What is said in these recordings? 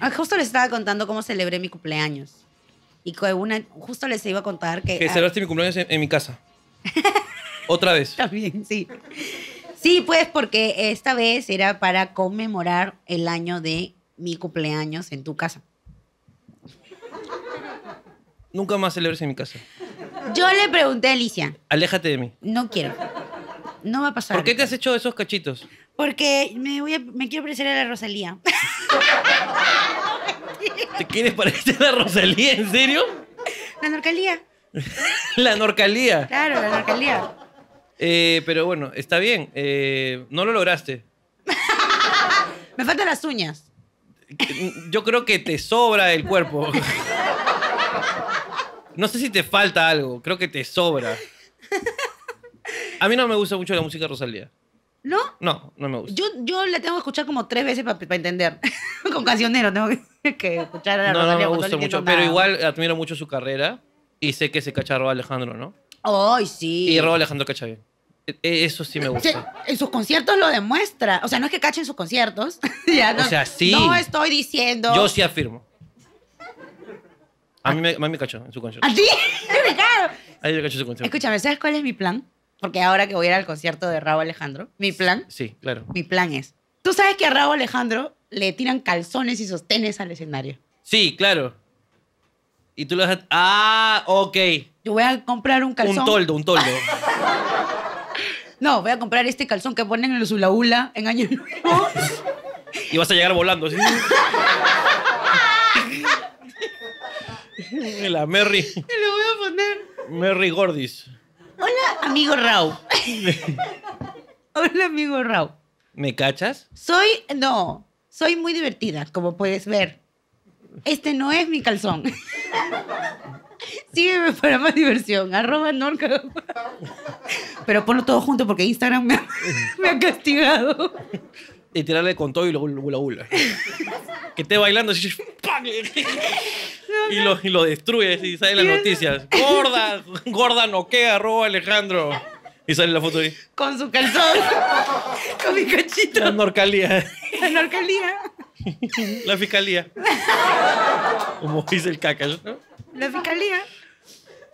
Ah, Justo les estaba contando cómo celebré mi cumpleaños. Y una, justo les iba a contar que... Que ah, celebraste mi cumpleaños en, en mi casa. Otra vez. También, sí. Sí, pues porque esta vez era para conmemorar el año de mi cumpleaños en tu casa. Nunca más celebres en mi casa. Yo le pregunté a Alicia, Aléjate de mí. no quiero. No va a pasar. ¿Por qué te has hecho esos cachitos? Porque me, voy a- me quiero parecer a la Rosalía. ¿Te quieres parecer a Rosalía? ¿En serio? La Norcalía. La Norcalía. Claro, la Norcalía. Eh, pero bueno, está bien. Eh, no lo lograste. Me faltan las uñas. Yo creo que te sobra el cuerpo. No sé si te falta algo, creo que te sobra. A mí no me gusta mucho la música de Rosalía. ¿No? No, no me gusta. Yo, yo la tengo que escuchar como tres veces para entender. Con cancionero tengo que, que escuchar a la No, no me gusta mucho, pero igual admiro mucho su carrera y sé que se cacha a Alejandro, ¿no? Ay, sí. Y Robo Alejandro cacha bien. E- e- Eso sí me gusta. en sus conciertos lo demuestra. O sea, no es que cachen sus conciertos. Ya, no, O sea, sí. No estoy diciendo. Yo sí afirmo. A mí me, a mí me cachó en su concierto. ¿A ti? claro. A mí me cachó en su concierto. Escúchame, ¿sabes cuál es mi plan? Porque ahora que voy a ir al concierto de Raúl Alejandro, mi plan, Sí, claro. mi plan es. Tú sabes que a Raúl Alejandro le tiran calzones y sostenes al escenario. Sí, claro. Y tú lo a... Ah, ok. Yo voy a comprar un calzón. Un toldo, un toldo. No, voy a comprar este calzón que ponen en el Zula Hula en Año Nuevo. Y vas a llegar volando. La Merry, y le voy a poner. Merry Gordis. Amigo Raúl. Hola, amigo Raúl. ¿Me cachas? Soy, no, soy muy divertida, como puedes ver. Este no es mi calzón. Sígueme para más diversión. Arroba Norca. Pero ponlo todo junto porque Instagram me ha, me ha castigado. Y tirarle con todo y lo hula hula. Que esté bailando así. ¡pam! Y lo, y lo destruye y sale las noticias. Gorda, gorda noquea, roba Alejandro. Y sale la foto ahí. Con su calzón. Con mi cachito. La Norcalía. La Norcalía. La fiscalía. Como dice el caca, ¿no? La fiscalía.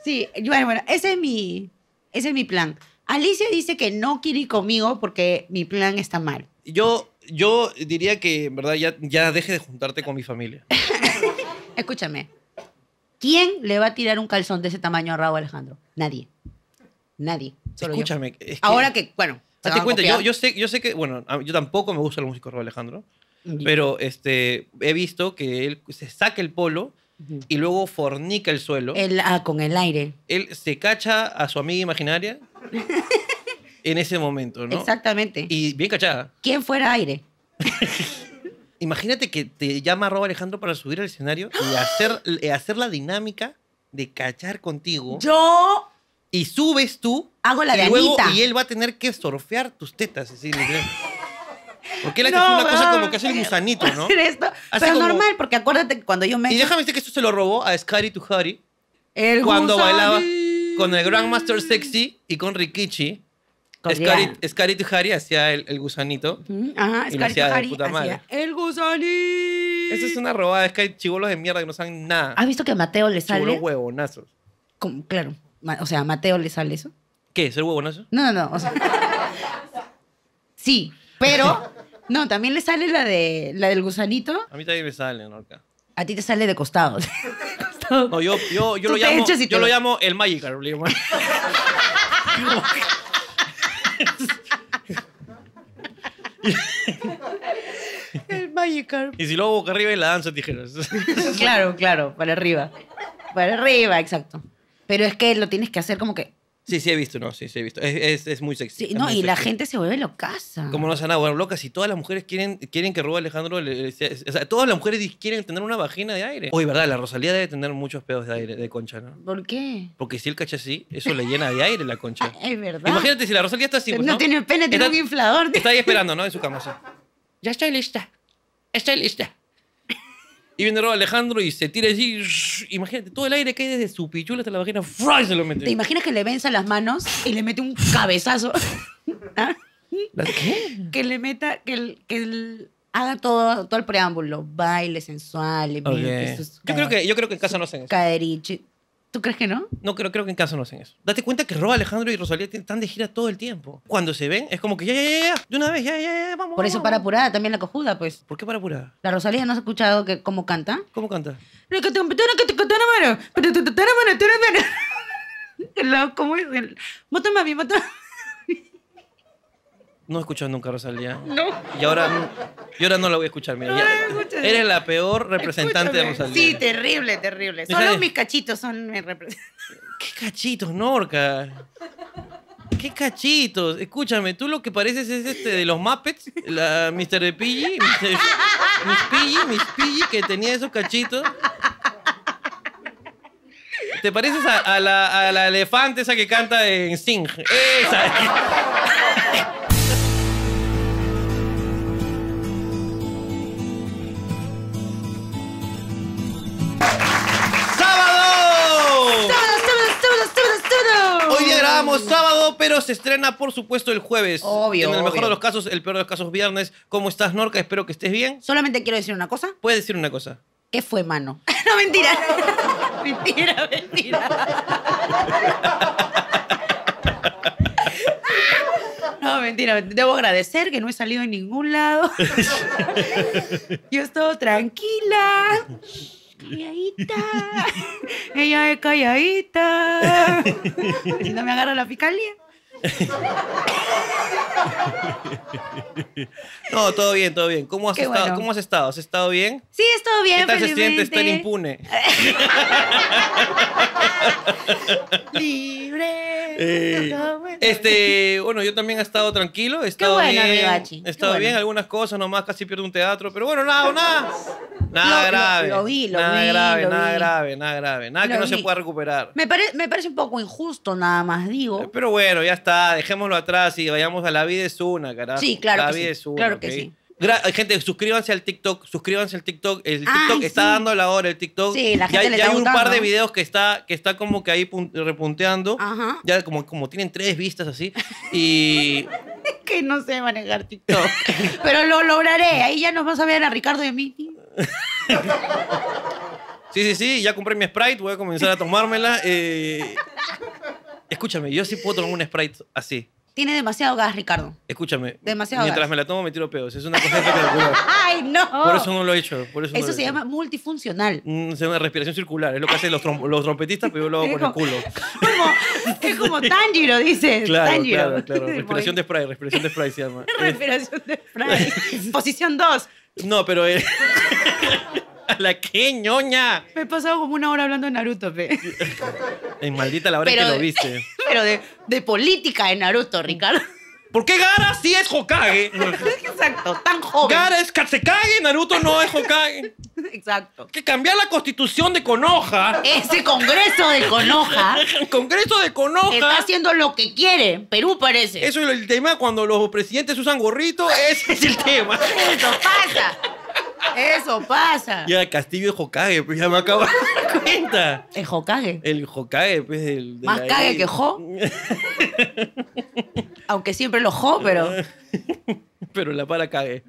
Sí, bueno, bueno, ese es mi, ese es mi plan. Alicia dice que no quiere ir conmigo porque mi plan está mal. Yo, yo diría que, en verdad, ya, ya deje de juntarte con mi familia. Escúchame. ¿Quién le va a tirar un calzón de ese tamaño a Raúl Alejandro? Nadie. Nadie. Solo yo. Escúchame. es que- Ahora que, bueno. se a cuenta, yo, copiar. yo, sé, yo sé que, bueno, a- yo tampoco me gusta la música de Raúl Alejandro, pero este, he visto que él se saca el polo Ujú. y luego fornica el suelo. El- ah, con el aire. Él se cacha a su amiga imaginaria en ese momento, ¿no? Exactamente. Y bien cachada. ¿Quién fuera aire? Imagínate que te llama Robo Alejandro para subir al escenario y hacer, y hacer la dinámica de cachar contigo. Yo Y subes tú. hago la y de luego, Anita. Y él va a tener que surfear tus tetas. Así. Porque él hace No, una cosa como que hace el gusanito, ¿no? Esto. Hace Pero como- normal, porque acuérdate que cuando yo me... Y déjame decir que esto se lo robó a Scary to Harry el cuando bailaba con el Grandmaster Sexy y con Rikichi. Scary. Scary Harry hacía el, el gusanito. Ajá, Y lo Scarlett hacía madre. El gusanito. Eso es una robada, es que hay chivolos de mierda que no saben nada. ¿Has visto que a Mateo le Chivolos sale? huevonazos. Como- claro. Ma- O sea, a Mateo le sale eso. ¿Qué? ¿Ser huevonazo? No, no, no. o sea- sí, pero no, también le sale la de la del gusanito. A mí también me sale, ¿no? Acá. A ti te sale de costado. No, yo, yo, yo, Tú lo, te llamo, echas y yo lo vas. llamo el Magikarp. le llamo. El Magikarp. Y si luego boca arriba y la danza tijeras. Claro, claro, para arriba. Para arriba, exacto. Pero es que lo tienes que hacer como que. Sí, sí he visto, no, sí, sí he visto. Es, es, es muy sexy. Sí, no, muy y la gente se vuelve locaza. Como no se van a volver locas, si todas las mujeres quieren, quieren que Robo Alejandro. le- le- sea- o sea, todas las mujeres quieren tener una vagina de aire. Oye, ¿verdad? La Rosalía debe tener muchos pedos de aire, de concha, ¿no? ¿Por qué? Porque si él cacha así, eso le llena de aire la concha. Es verdad. Imagínate si la Rosalía está así. Pues, no, ¿no? tiene pene, tiene Está- un inflador. Está ahí esperando, ¿no? En su cama, así. Ya estoy lista. Estoy lista. Y viene Robo Alejandro y se tira shh, Imagínate, todo el aire que hay desde su pichula hasta la vagina. ¡fua! y se lo mete. ¿Te imaginas que le venza las manos y le mete un cabezazo? ¿Ah? ¿La- ¿Qué? Que le meta, que el, que el haga todo, todo el preámbulo, baile sensual, Ok. mete sus Yo creo que yo creo que en casa no hacen eso. caderiche. ¿Tú crees que no? No, creo, creo que en casa no hacen eso. Date cuenta que Rob Alejandro y Rosalía están de gira todo el tiempo. Cuando se ven, es como que ya, ya, ya, ya, de una vez, ya, ya, ya, vamos. Por eso vamos, para apurada también la cojuda, pues. ¿Por qué para apurar? La Rosalía no has escuchado que cómo canta. ¿Cómo canta? ¿Cómo es? el- Mota mami, mota. No he escuchado nunca a Rosalía. No. Y ahora, y ahora no la voy a escuchar. Mira, No, ya- eres la peor representante de. Rosalía. Sí, terrible, terrible. Solo eh. mis cachitos son mis representantes. ¿Qué cachitos, Norca? ¿Qué cachitos? Escúchame, tú lo que pareces es este de los Muppets, la Mr. Piggy, Mr. Miss Piggy, Miss Piggy, que tenía esos cachitos. ¿Te pareces a, a la, a la elefante esa que canta en Sing? Esa. Grabamos sábado, pero se estrena, por supuesto, el jueves. Obvio, En el mejor obvio. de los casos, el peor de los casos, viernes. ¿Cómo estás, Norca? Espero que estés bien. Solamente quiero decir una cosa. Puedes decir una cosa. ¿Qué fue, mano? no, mentira. mentira, mentira. No, mentira. Debo agradecer que no he salido en ningún lado. Yo estoy tranquila. Calladita. Ella es calladita. Si no me agarra la fiscalía. No, todo bien, todo bien. ¿Cómo has, Qué estado? bueno. ¿Cómo has estado? ¿Has estado bien? Sí, estoy bien, ¿Qué tal se siente estar felizmente. impune? Libre. Eh, bueno. este, bueno, yo también he estado tranquilo, he estado bueno, bien, he qué estado bueno. bien, algunas cosas nomás, casi pierdo un teatro, pero bueno, nada, nada, nada Lo- lo- grave, lo vi, lo nada vi, grave, lo nada vi. grave, nada grave, nada que Lo no se vi. pueda recuperar. Me, pare- me parece un poco injusto, nada más digo. Pero bueno, ya está, dejémoslo atrás y vayamos a la vida es una, carajo. Sí, claro La que vida sí, es una, claro que ¿ok? sí. Gra- gente, suscríbanse al TikTok, suscríbanse al TikTok. El Ay, TikTok está sí. dando la hora, el TikTok. Sí, la ya, gente le ya está hay un par de videos que está, que está como que ahí pun- repunteando. Ajá. Ya como, como tienen tres vistas así. Y Que no sé manejar TikTok. Pero lo lograré. Ahí ya nos vas a ver a Ricardo y a mí. sí, sí, sí, ya compré mi Sprite, voy a comenzar a tomármela. eh. Escúchame, yo sí puedo tomar un Sprite así. Tiene demasiado gas, Ricardo. Escúchame. Demasiado Mientras gas. me la tomo me tiro pedos. Es una cosa espectacular. ¡Ay, no! Por eso no lo he hecho. Por eso, no Eso lo he se hecho. llama multifuncional. Mm, Se llama respiración circular. Es lo que hacen los, trom- los trompetistas, pero yo lo hago con el culo. Como, es como Tanjiro, dices. Claro, Tanjiro. claro, claro. Respiración de spray, respiración de spray se llama. Respiración de spray. Posición 2. No, pero... eh, ¿A la qué, ñoña? Me he pasado como una hora hablando de Naruto, pe. En maldita la hora Pero- que lo viste. Pero de, de política de Naruto, Ricardo. ¿Por qué Gara sí es Hokage? Exacto, tan joven. Gara es Katsekage, Naruto no es Hokage. Exacto. Que cambiar la constitución de Konoha. Ese congreso de Konoha El Congreso de Konoha. está haciendo lo que quiere. Perú parece. Eso es el tema cuando los presidentes usan gorrito. Ese es el tema. Eso pasa. Eso pasa. Ya, Castillo es Hokage, pues ya me acabo de dar cuenta. El Hokage. El Hokage, pues, del... de Más cague que Jo. Aunque siempre lo jo, pero. Pero la para cague.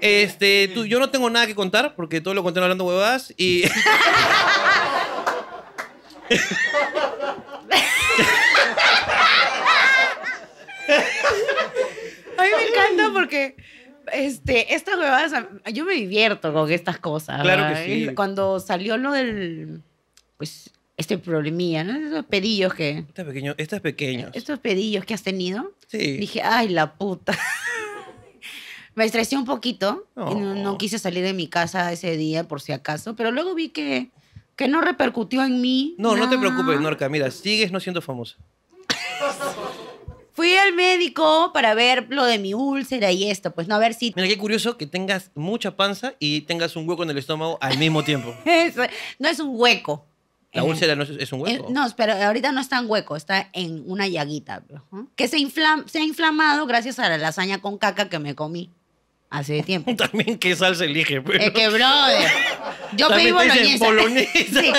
Este, tú, yo no tengo nada que contar porque todo lo conté hablando huevadas y. A mí me encanta porque este, estas huevadas, yo me divierto con estas cosas. Claro ¿verdad? que sí. Cuando salió lo del, pues, este problemilla, ¿no? Esos pedillos que, Este es pequeño, este es pequeño. estos pedillos que has tenido, Sí. dije, ay, la puta. me estresé un poquito y no, no quise salir de mi casa ese día por si acaso, pero luego vi que, que no repercutió en mí. No, no te preocupes, Norca. Mira, sigues no siendo famosa. Fui al médico para ver lo de mi úlcera y esto, pues no, a ver si Mira, qué curioso que tengas mucha panza y tengas un hueco en el estómago al mismo tiempo. Es- no es un hueco. La Eh, úlcera no es, es un eh, hueco. no, pero ahorita no está en hueco, está en una llaguita. Que se, inflam- se ha inflamado gracias a la lasaña con caca que me comí hace tiempo. También qué salsa elige, pero. Es que, brother, yo pedí boloñesa. boloñesa. Sí,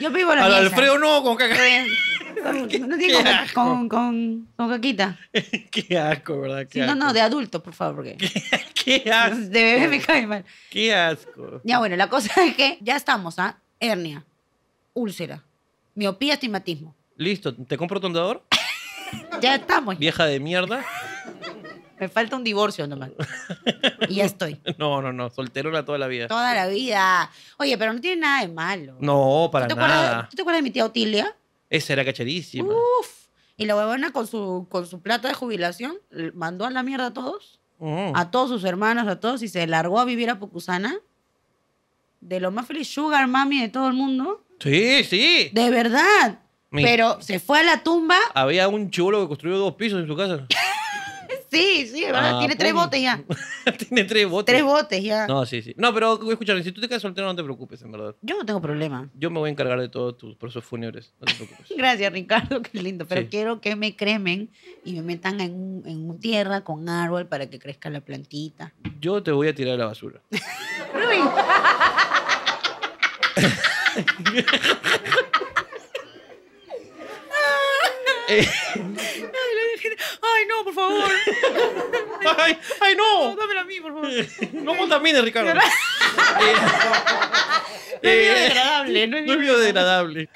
yo pedí Al boloñesa. Alfredo no, con caca. Con- Qué- no tiene qué con, con, con, caquita. qué asco, ¿verdad? Qué Sí, no, no, de adulto, por favor. Porque... ¡Qué asco! De bebé me cae mal. ¡Qué asco! Ya bueno, la cosa es que ya estamos, ¿ah? Hernia, úlcera, miopía, astigmatismo. Listo, ¿te compro tu andador? Ya estamos. Vieja de mierda. Me falta un divorcio nomás. Y ya estoy. No, no, no, solterona toda la vida. Toda la vida. Oye, pero no tiene nada de malo. No, para ¿Tú te acuerdas, nada. ¿Tú te acuerdas de mi tía Otilia? Esa era cacherísima. Uf. Y la huevona con su, con su plata de jubilación mandó a la mierda a todos, Mm. a todos sus hermanos, a todos, y se largó a vivir a Pucusana. De lo más feliz, sugar mami de todo el mundo. Sí, sí. De verdad. Pero se fue a la tumba. Había un chivolo que construyó dos pisos en su casa. Sí, sí. Ah, Tiene tres botes ya. Tiene tres botes. Tres botes ya. No, sí, sí. No, pero escúchame, si tú te quedas soltero, no te preocupes, en verdad. Yo no tengo problema. Yo me voy a encargar de todos tus procesos fúnebres. No te preocupes. Gracias, Ricardo, qué lindo. Pero Sí. quiero que me cremen y me metan en, en un tierra con árbol para que crezca la plantita. Yo te voy a tirar a la basura. Eh, Ay, no, por favor. ¡Ay, ay no! Dámela a mí, por favor. No contamines, Ricardo. No es Eh, biodegradable, no es No es biodegradable.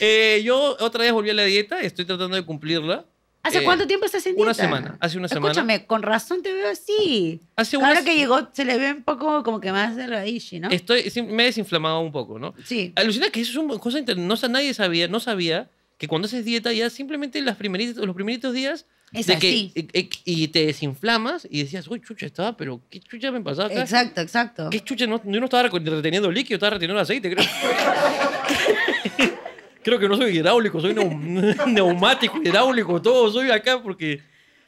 Eh, yo otra vez volví a la dieta, estoy tratando de cumplirla. ¿Hace Eh, cuánto tiempo estás en dieta? Una semana, hace una semana. Escúchame, con razón te veo así. Hace Ahora que llegó, se le ve un poco como que más delgadishi, ¿no? Estoy, me he desinflamado un poco, ¿no? Sí. Alucina que eso es una cosa no nadie sabía, no sabía que cuando haces dieta ya simplemente las primeritas, los primeritos días Es de que así. eh, eh, y te desinflamas y decías, uy, chucha, estaba, pero ¿qué chucha me pasaba acá? Exacto, exacto. ¿Qué chucha? No, yo no estaba reteniendo líquido, estaba reteniendo aceite, creo. creo que no soy hidráulico, soy neu- neumático, hidráulico, todo soy acá porque...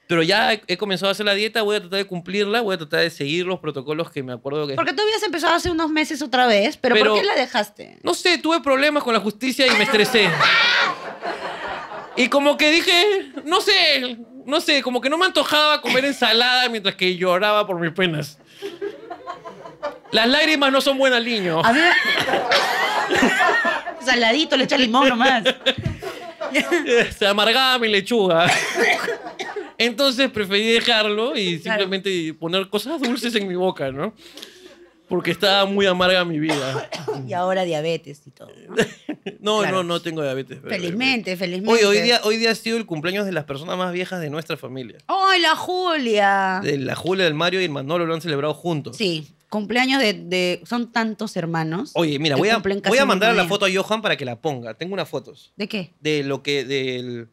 Pero ya he, he comenzado a hacer la dieta, voy a tratar de cumplirla, voy a tratar de seguir los protocolos que me acuerdo que... Porque tú habías empezado hace unos meses otra vez, pero, Pero- ¿por qué la dejaste? No sé, tuve problemas con la justicia y me estresé. Y como que dije, no sé, no sé, como que no me antojaba comer ensalada mientras que lloraba por mis penas. Las lágrimas no son buenas, niño. A me- Saladito, le echa limón nomás. Se amargaba mi lechuga. Entonces preferí dejarlo y Claro. simplemente poner cosas dulces en mi boca, ¿no? Porque estaba muy amarga mi vida. Y ahora diabetes y todo. ¿no? No, Claro. no, no tengo diabetes. Felizmente, felizmente. Hoy, hoy, día, hoy día ha sido el cumpleaños de las personas más viejas de nuestra familia. ¡Ay, la Julia! De la Julia, del Mario y el Manolo lo han celebrado juntos. Sí, cumpleaños de, de- Son tantos hermanos. Oye, mira, voy a, voy a mandar la foto a Johan para que la ponga. Tengo unas fotos ¿De qué? de lo que del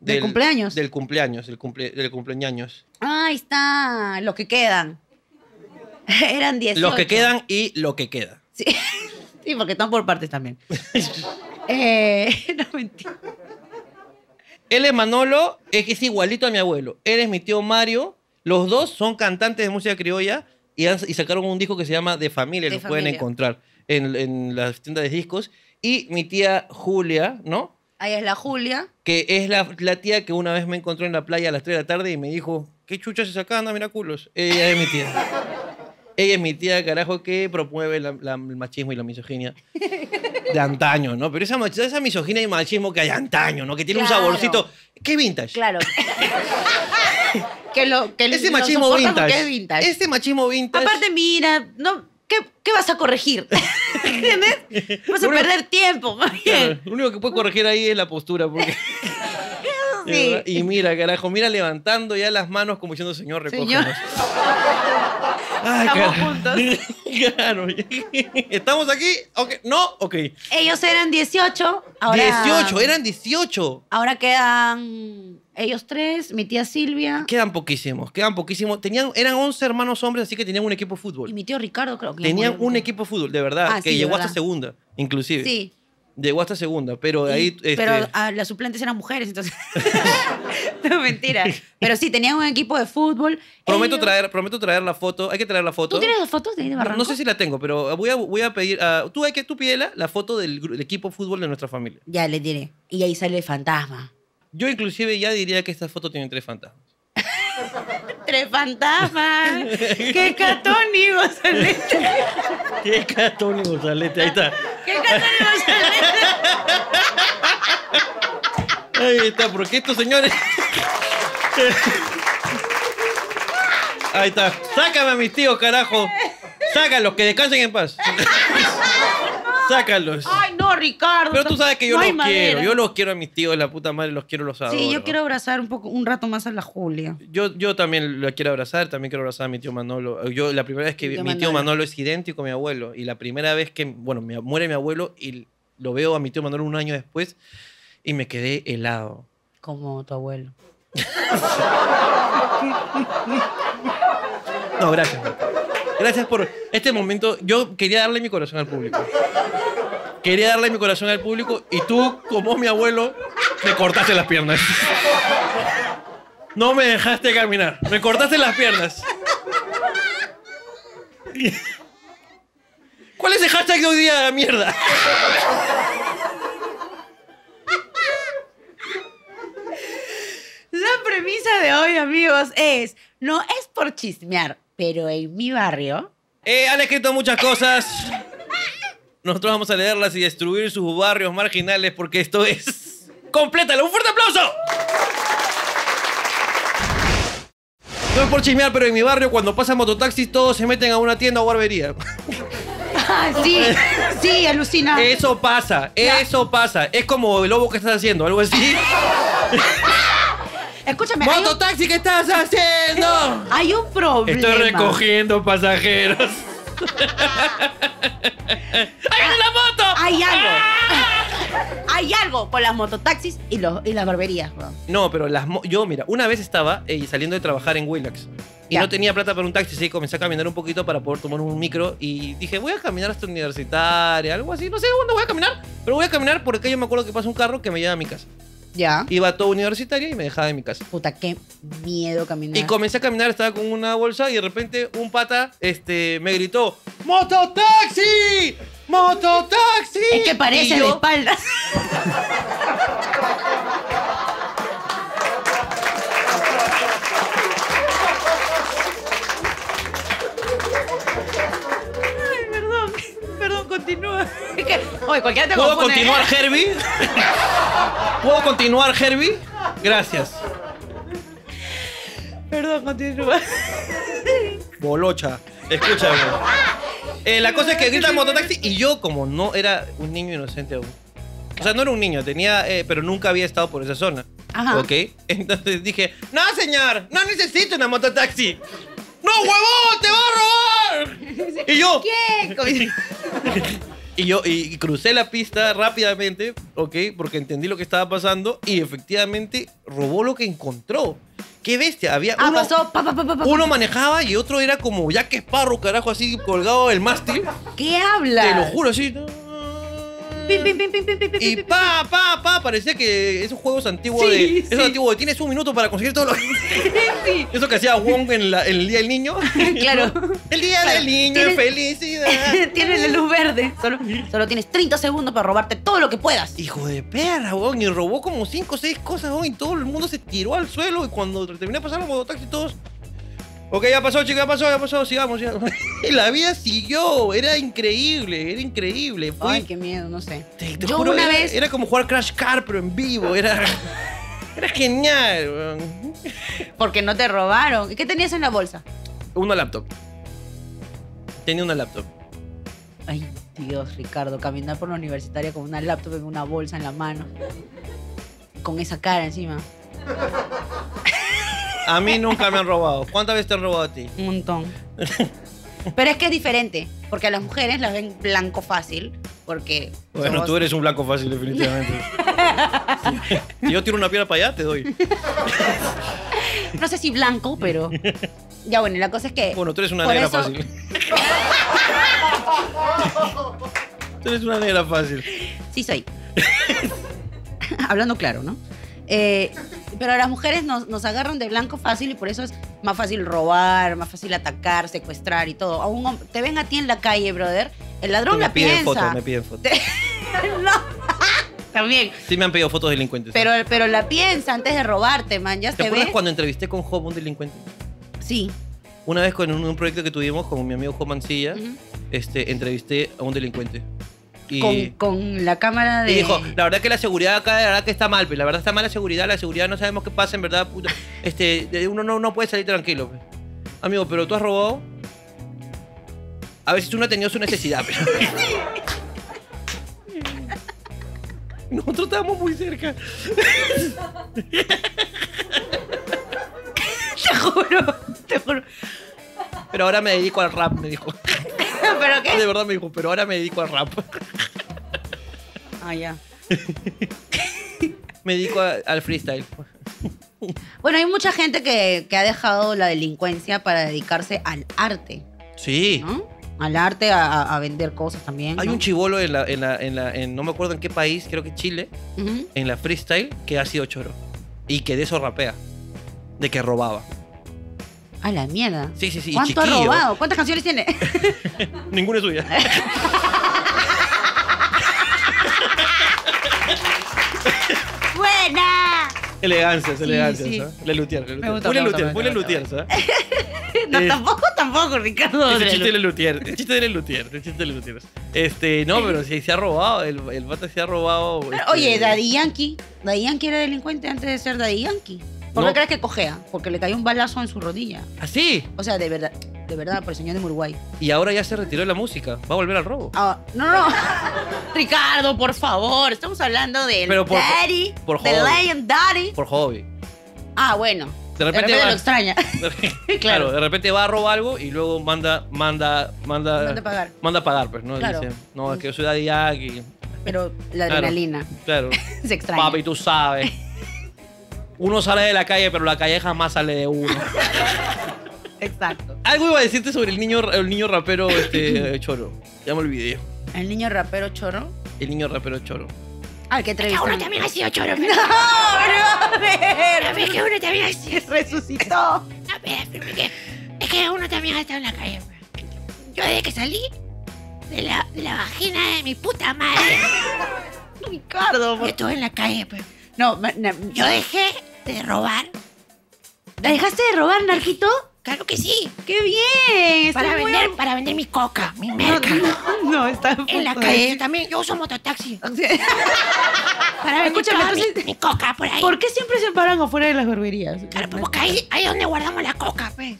¿Del cumpleaños? Del cumpleaños, del, cumple, del cumpleaños. Ah, ahí está, los que quedan. Eran 18. Los que quedan y lo que queda. Sí, Sí, porque están por partes también. eh, no, mentira. Él es Manolo, es que es igualito a mi abuelo. Él es mi tío Mario. Los dos son cantantes de música criolla y, han- y sacaron un disco que se llama De Familia, De lo pueden encontrar en, en las tiendas de discos. Y mi tía Julia, ¿no? Ahí es la Julia. Que es la, la tía que una vez me encontró en la playa a las 3 de la tarde y me dijo, ¿qué chucha se acá? Anda, mira culos. Ella es mi tía. Ella es mi tía, carajo, que promueve la- la- el machismo y la misoginia de antaño, ¿no? Pero esa, esa misoginia y machismo que hay antaño, ¿no? Que tiene Claro. un saborcito. ¿Qué vintage? Claro. que lo, que Ese lo machismo vintage. es vintage. Ese machismo vintage. Aparte, mira, no, ¿qué, qué vas a corregir? ¿Entiendes? Vas a perder tiempo, Claro, lo único que puede corregir ahí es la postura. Porque, Sí. Y mira, carajo, mira levantando ya las manos como diciendo, Señor, Señor. recógenos. Ay, Estamos carajo. juntos. claro. ¿Estamos aquí? ¿No? Ok. Ellos eran 18. Ahora, 18, eran 18. Ahora quedan ellos tres, mi tía Silvia Quedan poquísimos, quedan poquísimos. Tenían, eran 11 hermanos hombres, así que tenían un equipo de y fútbol. mi tío Ricardo, creo que. Tenían un equipo de fútbol, de verdad, Ah, que sí, llegó verdad. hasta segunda, inclusive. Sí. Llegó hasta segunda, pero de Y- ahí... este, Pero ah, las suplentes eran mujeres, entonces. no, mentira. Pero sí, tenían un equipo de fútbol. prometo, Ellos- traer, prometo traer la foto. Hay que traer la foto. ¿Tú tienes las fotos de ahí de No, Barranco? no sé si la tengo, pero voy a, voy a pedir... a- tú, hay que, tú pídela la foto del equipo de fútbol de nuestra familia. Ya le diré. Y ahí sale el fantasma. Yo inclusive ya diría que esta foto tiene tres fantasmas. ¡Tres fantasmas! ¡Qué catónigo sale! ¡Qué catónico Gonzalete! Ahí está. ¡Qué catónigo sale! Ahí está, porque estos señores... Ahí está. Sácame a mis tíos, carajo. Sácalos, que descansen en paz. Sácalos. Ay, no, Ricardo. Pero tú sabes que yo no los quiero. Yo los quiero a mis tíos, la puta madre, los quiero, los adoro. Sí, yo quiero abrazar un poco, un rato más a la Julia. Yo, yo también lo quiero abrazar, también quiero abrazar a mi tío Manolo. Yo la primera vez que Mi tío mi tío Manolo. Manolo es idéntico a mi abuelo y la primera vez que, bueno, me muere mi abuelo y lo veo a mi tío Manolo un año después y me quedé helado. Como tu abuelo. No, gracias. Gracias por este momento. Yo quería darle mi corazón al público. Quería darle mi corazón al público y tú, como mi abuelo, me cortaste las piernas. No me dejaste caminar. Me cortaste las piernas. ¿Cuál es el hashtag de hoy día, mierda? La premisa de hoy, amigos, es, no es por chismear, pero en mi barrio... Eh, han escrito muchas cosas. Nosotros vamos a leerlas y destruir sus barrios marginales porque esto es. ¡Complétalo! ¡Un fuerte aplauso! No es por chismear, pero en mi barrio, cuando pasan mototaxis, todos se meten a una tienda o barbería. Ah, sí, sí, alucina. Eso pasa, eso pasa. Es como el lobo que estás haciendo, algo así. Escúchame, hay un, ¡Mototaxi, qué estás haciendo! hay un problema. Estoy recogiendo pasajeros. ¡Hay una moto! Hay algo. hay algo con las mototaxis y, los, y las barberías. No, pero las mo- yo, mira, una vez estaba eh, saliendo de trabajar en Willax y Ya. no tenía plata para un taxi, así que comencé a caminar un poquito para poder tomar un micro y dije, voy a caminar hasta universitaria, algo así, no sé dónde voy a caminar, pero voy a caminar porque yo me acuerdo que pasa un carro que me lleva a mi casa. Ya. Iba todo universitaria y me dejaba en mi casa. Puta, qué miedo caminar. Y comencé a caminar, estaba con una bolsa y de repente un pata este, me gritó, ¡Mototaxi! ¡Mototaxi! es que parece de espaldas. continúa. Es que, oye, cualquiera te ¿Puedo confunde, continuar, ¿eh? Herbie? ¿Puedo continuar, Herbie? Gracias. Perdón, continúa. Bolocha. Escúchame. Eh, la cosa es que grita mototaxi y yo, como no era un niño inocente aún. O sea, no era un niño, tenía, eh, pero nunca había estado por esa zona. Ajá. ¿Ok? Entonces dije, no, señor, no necesito una mototaxi. ¡No, huevón! ¡Te va a robar! Y yo, ¿Qué? y yo y crucé la pista rápidamente, ¿ok? Porque entendí lo que estaba pasando y efectivamente robó lo que encontró. ¡Qué bestia! Había Ah, uno- pasó. Pa, pa, uno manejaba y otro era como Jack Sparrow, carajo, así colgado del mástil. ¿Qué habla? Te lo juro, así. Pim, Y pa, pa, pa, parecía que esos juegos antiguos de. sí. Esos antiguos de tienes un minuto para conseguir todo lo que. Sí. Eso que hacía Wong en, la- en el Día del Niño. Claro. El Día Claro. del Niño, Tienes- felicidad. Tienes la luz verde. Solo, solo tienes 30 segundos para robarte todo lo que puedas. Hijo de perra, weón. Y robó como 5 o 6 cosas, weón. Y todo el mundo se tiró al suelo. Y cuando terminé de pasar los mototaxis, todos. Ok, ya pasó, chicos, ya pasó, ya pasó. Sigamos, sigamos. La vida siguió. Era increíble, era increíble. Fue, Ay, qué miedo, no sé. te, te Yo juro, una era, vez. Era como jugar Crash Car, pero en vivo. Era. Era genial, weón. Porque no te robaron. ¿Y qué tenías en la bolsa? Una laptop. Tenía una laptop. Ay, Dios, Ricardo, caminar por la universitaria con una laptop en una bolsa en la mano. Con esa cara encima. A mí nunca me han robado. ¿Cuántas veces te han robado a ti? Un montón. Pero es que es diferente. Porque a las mujeres las ven blanco fácil. Porque. Bueno, somos- tú eres un blanco fácil, definitivamente. si yo tiro una piedra para allá, te doy. No sé si blanco, pero. Ya bueno, la cosa es que. Bueno, tú eres una por negra eso- fácil. tú eres una negra fácil. Sí soy. Hablando claro, ¿no? Eh, pero a las mujeres nos, nos agarran de blanco fácil y por eso es más fácil robar, más fácil atacar, secuestrar y todo. A un hom- te ven a ti en la calle, brother. El ladrón me la piden piensa. fotos, me piden fotos. no. También. Sí me han pedido fotos delincuentes. Pero, pero la piensa antes de robarte, man. Ya ¿Te te acuerdas cuando entrevisté con Job, un delincuente? Sí. Una vez con un, un proyecto que tuvimos con mi amigo Job Mancilla, este, entrevisté a un delincuente. Y, con, con la cámara de. y dijo, la verdad que la seguridad acá, la verdad que está mal, pero la verdad está mal la seguridad, la seguridad no sabemos qué pasa, en verdad, puta. Este, uno no, no puede salir tranquilo. pe". Amigo, pero tú has robado. A veces tú no has tenido su necesidad, pero. Nosotros estábamos muy cerca. Te juro, te juro. Pero ahora me dedico al rap, me dijo. ¿Pero qué? De verdad me dijo, pero ahora me dedico al rap. Ah, ya. Me dedico a- al freestyle. Bueno, hay mucha gente que, que ha dejado la delincuencia para dedicarse al arte, Sí. ¿no? Al arte, a, a- a vender cosas también. Hay ¿no? un chivolo en la, en la, en la, en- no me acuerdo en qué país, creo que Chile, Ujú. en la freestyle, que ha sido choro. Y que de eso rapea. De que robaba. A la mierda. Sí, sí, sí. ¿Cuánto ha robado? ¿Cuántas canciones tiene? Ninguna es suya. ¡Buena! Elegancias, Sí, elegancias. sí. ¿eh? Le Luthier, le me Le. No, Eh, tampoco, tampoco, Ricardo. Ese de chiste de Le Luthier, el chiste de Le Luthier, el chiste de Le Luthier. Este, no, pero si se ha robado, el, el pata se ha robado. Pero, este, Oye, Daddy Yankee. Daddy Yankee era delincuente antes de ser Daddy Yankee. ¿Por No. qué crees que cojea? Porque le cayó un balazo en su rodilla. Así. O sea, de verdad, de verdad, por el señor de Uruguay. Y ahora ya se retiró de la música. Va a volver al robo. Ah, no, no. Ricardo, por favor. Estamos hablando del Pero por- Daddy. por del hobby. Lion Daddy. Por hobby. Ah, bueno. De repente, lo va, extraña. claro. de repente va a robar algo y luego manda, manda, manda, Manda a pagar. manda a pagar, pues, ¿no? Claro. Dice, no, es que yo soy Daddy Yankee. Pero la Claro. adrenalina Claro. se extraña. Papi, tú sabes. Uno sale de la calle, pero la calle jamás sale de uno. Exacto. Algo iba a decirte sobre el niño, el niño rapero este, choro. Ya me olvidé. El niño rapero chorro. El niño rapero choro. Al que entrevistaron. uno también ha sido choro. ¡No, brother! Es que uno también ha sido... Resucitó. No, espera, es que, es que uno también ha estado en la calle. pues. Yo desde que salí de la, de la vagina de mi puta madre, Ricardo, yo por- estuve en la calle. Pues. No, Yo dejé de robar. ¿La dejaste de robar, Narquito? Claro que sí. ¡Qué bien! Para vender, para vender mi coca, mi merca. no, no, está En la calle también. Yo uso mototaxi. Para vender Escúchame, toda mi- entonces- mi, coca por ahí. ¿Por qué siempre se paran afuera de las barberías? Claro, pues, porque ahí, ahí es donde guardamos la coca, pues.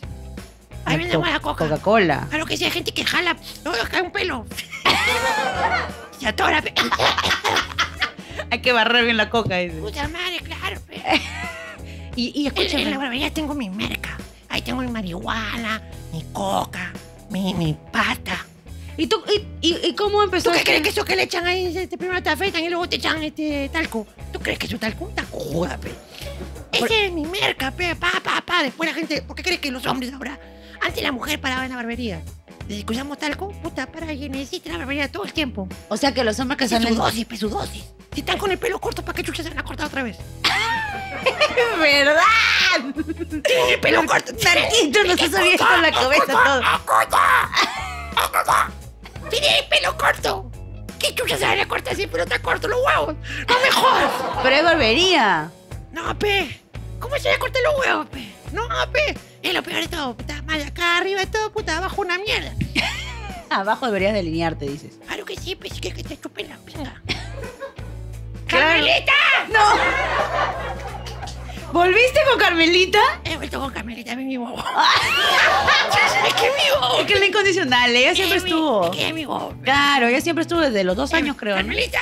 Ahí vendemos la coca. Coca-Cola. Claro que sí, hay gente que jala. No, cae un pelo. Se atora. pe- Hay que barrer bien la coca. dice. Puta madre, claro. pe. Y, y En, en la escúchame. barbería tengo mi merca. Ahí tengo mi marihuana, mi coca, mi, mi pata. ¿Y, tú, y, y, y cómo empezó? ¿Tú qué este- crees que eso que le echan ahí? Este, primero te afeitan y luego te echan este talco. ¿Tú crees que eso es talco? Una joda, pe. Ese es mi merca, pe. Pa, pa, pa. Después la gente... ¿Por qué crees que los hombres ahora... Antes la mujer paraba en la barbería. Desde que usamos talco, puta, para y necesita la barbería todo el tiempo. O sea, que los hombres que salen... su dosis, pe, su dosis. Si están con el pelo corto, ¿para qué chucha se van a cortar otra vez? ¿Verdad? El pelo corto. Narquito nos has abierto la cabeza todo. Tiene el pelo corto. ¿Qué chucha se van a cortar si el pelo está corto? Los huevos. No me jodas. Pero es barbería. No, pe. ¿Cómo se va a cortar los huevos, pe? No, pe. Es lo peor de todo, puta madre. Acá arriba de todo, puta, abajo una mierda. Abajo deberías delinearte, dices. Claro que sí. Si quieres que te chupen la. Claro. ¡Carmelita! ¡No! ¿Volviste con Carmelita? He vuelto con Carmelita, mi huevo. es que mi huevo. Es que es la incondicional, ella siempre Es mi- estuvo. Es que es mi pe. Claro, ella siempre estuvo desde los dos años, creo. ¿no? Carmelita,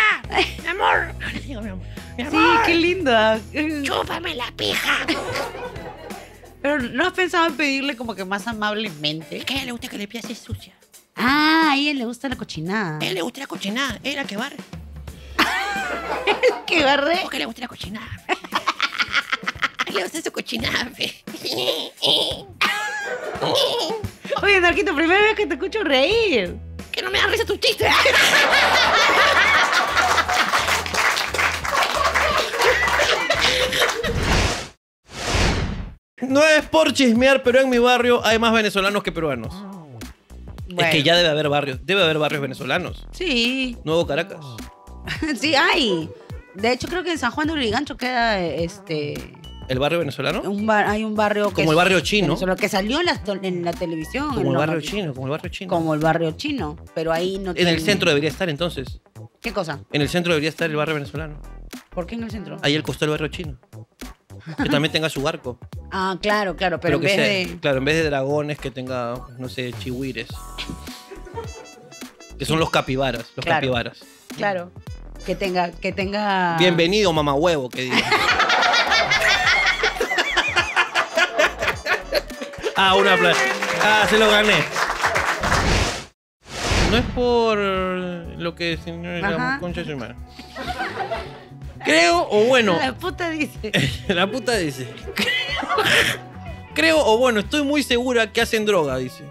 mi amor. Ahora le digo, mi amor. Mi Sí, amor. qué linda. Chúpame la pija. Pero ¿no has pensado en pedirle como que más amablemente? Es que a ella le gusta que le pidas es sucia. Ah, a ella le gusta la cochinada. A ella le gusta la cochinada. Es la que barre. ¿Qué barre? ¿Por qué le gusta la cochinada? ella le gusta su cochinada. Oye, Narquito, primera vez que te escucho reír. Que no me da risa tu chiste. No es por chismear, pero en mi barrio hay más venezolanos que peruanos. Es que ya debe haber barrios. Debe haber barrios venezolanos. Sí, Nuevo Caracas. sí hay. De hecho, creo que en San Juan de Urigancho queda este ¿El barrio venezolano? un bar, hay un barrio que Como el barrio chino. venezolano, que salió en la, en la televisión. Como el barrio chino, como el barrio chino. Como el barrio chino, pero ahí no En el centro debería estar entonces. ¿Qué cosa? En el centro debería estar el barrio venezolano. ¿Por qué en el centro? Ahí el costado del barrio chino. Que también tenga su barco. Ah, claro, claro, pero, Pero en que vez sea, de. claro, en vez de dragones que tenga, no sé, chihuires. Que son los capibaras, los Claro. capibaras. Claro. Que tenga, que tenga. Bienvenido, mamá huevo, que diga. ah, una plaza. Ah, se lo gané. No es por lo que señor concha su. Creo, o bueno, La puta dice. la puta dice. Creo, o bueno, estoy muy segura que hacen droga, dice.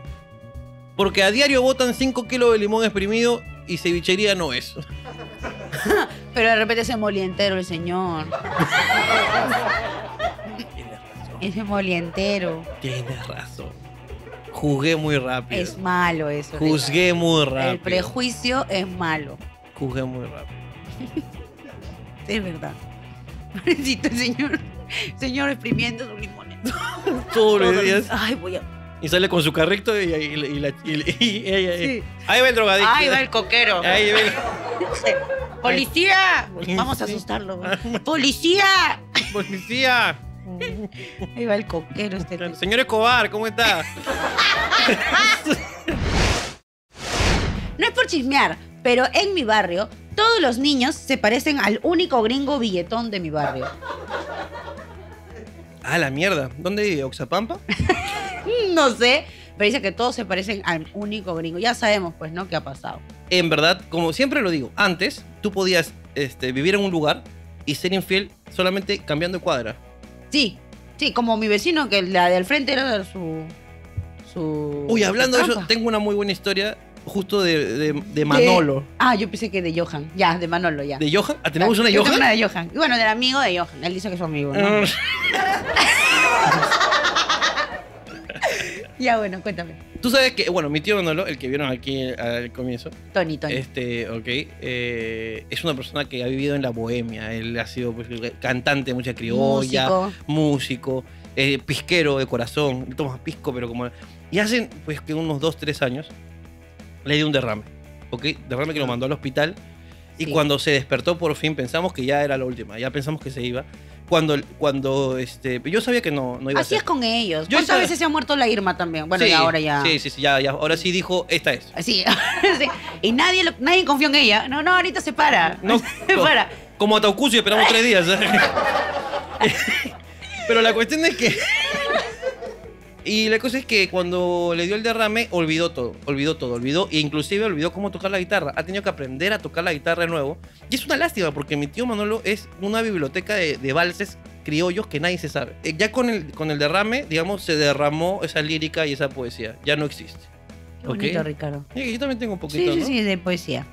Porque a diario botan 5 kilos de limón exprimido y cevichería no es. Pero de repente es molientero el señor. Ese molientero. Tienes razón. Juzgué muy rápido. Es malo eso. Juzgué muy rápido. El prejuicio es malo. Juzgué muy rápido. Es verdad. Pobrecito el señor. Señor exprimiendo sus limones. Todos los días. Ay, voy a. Y sale con su carrito y, y, y la- y- y ella. Sí. Ahí va el drogadicto. Ay, va el coquero. Ahí va el- ¡Policía! Policía. Vamos a asustarlo. ¡Policía! Policía. Ahí va el coquero este. Señor Escobar, ¿cómo está? No es por chismear, pero en mi barrio todos los niños se parecen al único gringo billetón de mi barrio. Ah, la mierda. ¿Dónde vive? ¿Oxapampa? No sé, pero dice que todos se parecen al único gringo. Ya sabemos, pues, ¿no? ¿Qué ha pasado? En verdad, como siempre lo digo, antes tú podías este, vivir en un lugar y ser infiel solamente cambiando de cuadra. Sí, sí, como mi vecino, que la del frente era su. su Uy, hablando de eso, tengo una muy buena historia justo de, de- de Manolo. Ah, yo pensé que de Johan. Ya, de Manolo, ya. ¿De Johan? Ah, ¿Tenemos una yo tengo Johan? Una de Johan. Y bueno, del amigo de Johan. Él dice que es su amigo, ¿no? ya, bueno, cuéntame. Tú sabes que, bueno, mi tío Manolo, el que vieron aquí al comienzo, Tony, Tony. este, ok, eh, es una persona que ha vivido en la bohemia. Él ha sido pues, cantante de mucha criolla, Músico. músico, eh, pisquero de corazón. Toma pisco, pero como. Y hacen, pues, que unos 2, 3 años le dio un derrame, ok, derrame que lo mandó al hospital. Y Sí. cuando se despertó por fin pensamos que ya era la última, ya pensamos que se iba. Cuando, cuando este, yo sabía que no, no iba a Así ser. es con ellos. Yo ¿Cuántas veces se ha muerto la Irma también? Bueno, Sí, y ahora ya. Sí, sí, sí, ya, ya. Ahora sí dijo, esta es. Sí, sí. Y nadie, lo- nadie confió en ella. No, no, ahorita se para. No, se para. Como a Taucusi esperamos tres días. ¿eh? Pero la cuestión es que. Y la cosa es que cuando le dio el derrame, olvidó todo. Olvidó todo. Olvidó. E inclusive olvidó cómo tocar la guitarra. Ha tenido que aprender a tocar la guitarra de nuevo. Y es una lástima porque mi tío Manolo es una biblioteca de, de valses criollos que nadie se sabe. Eh, Ya con el, con el derrame, digamos, se derramó esa lírica y esa poesía. Ya no existe. Qué bonito, Ok. Ricardo. Yo también tengo un poquito, Sí, sí, ¿no? sí, de poesía.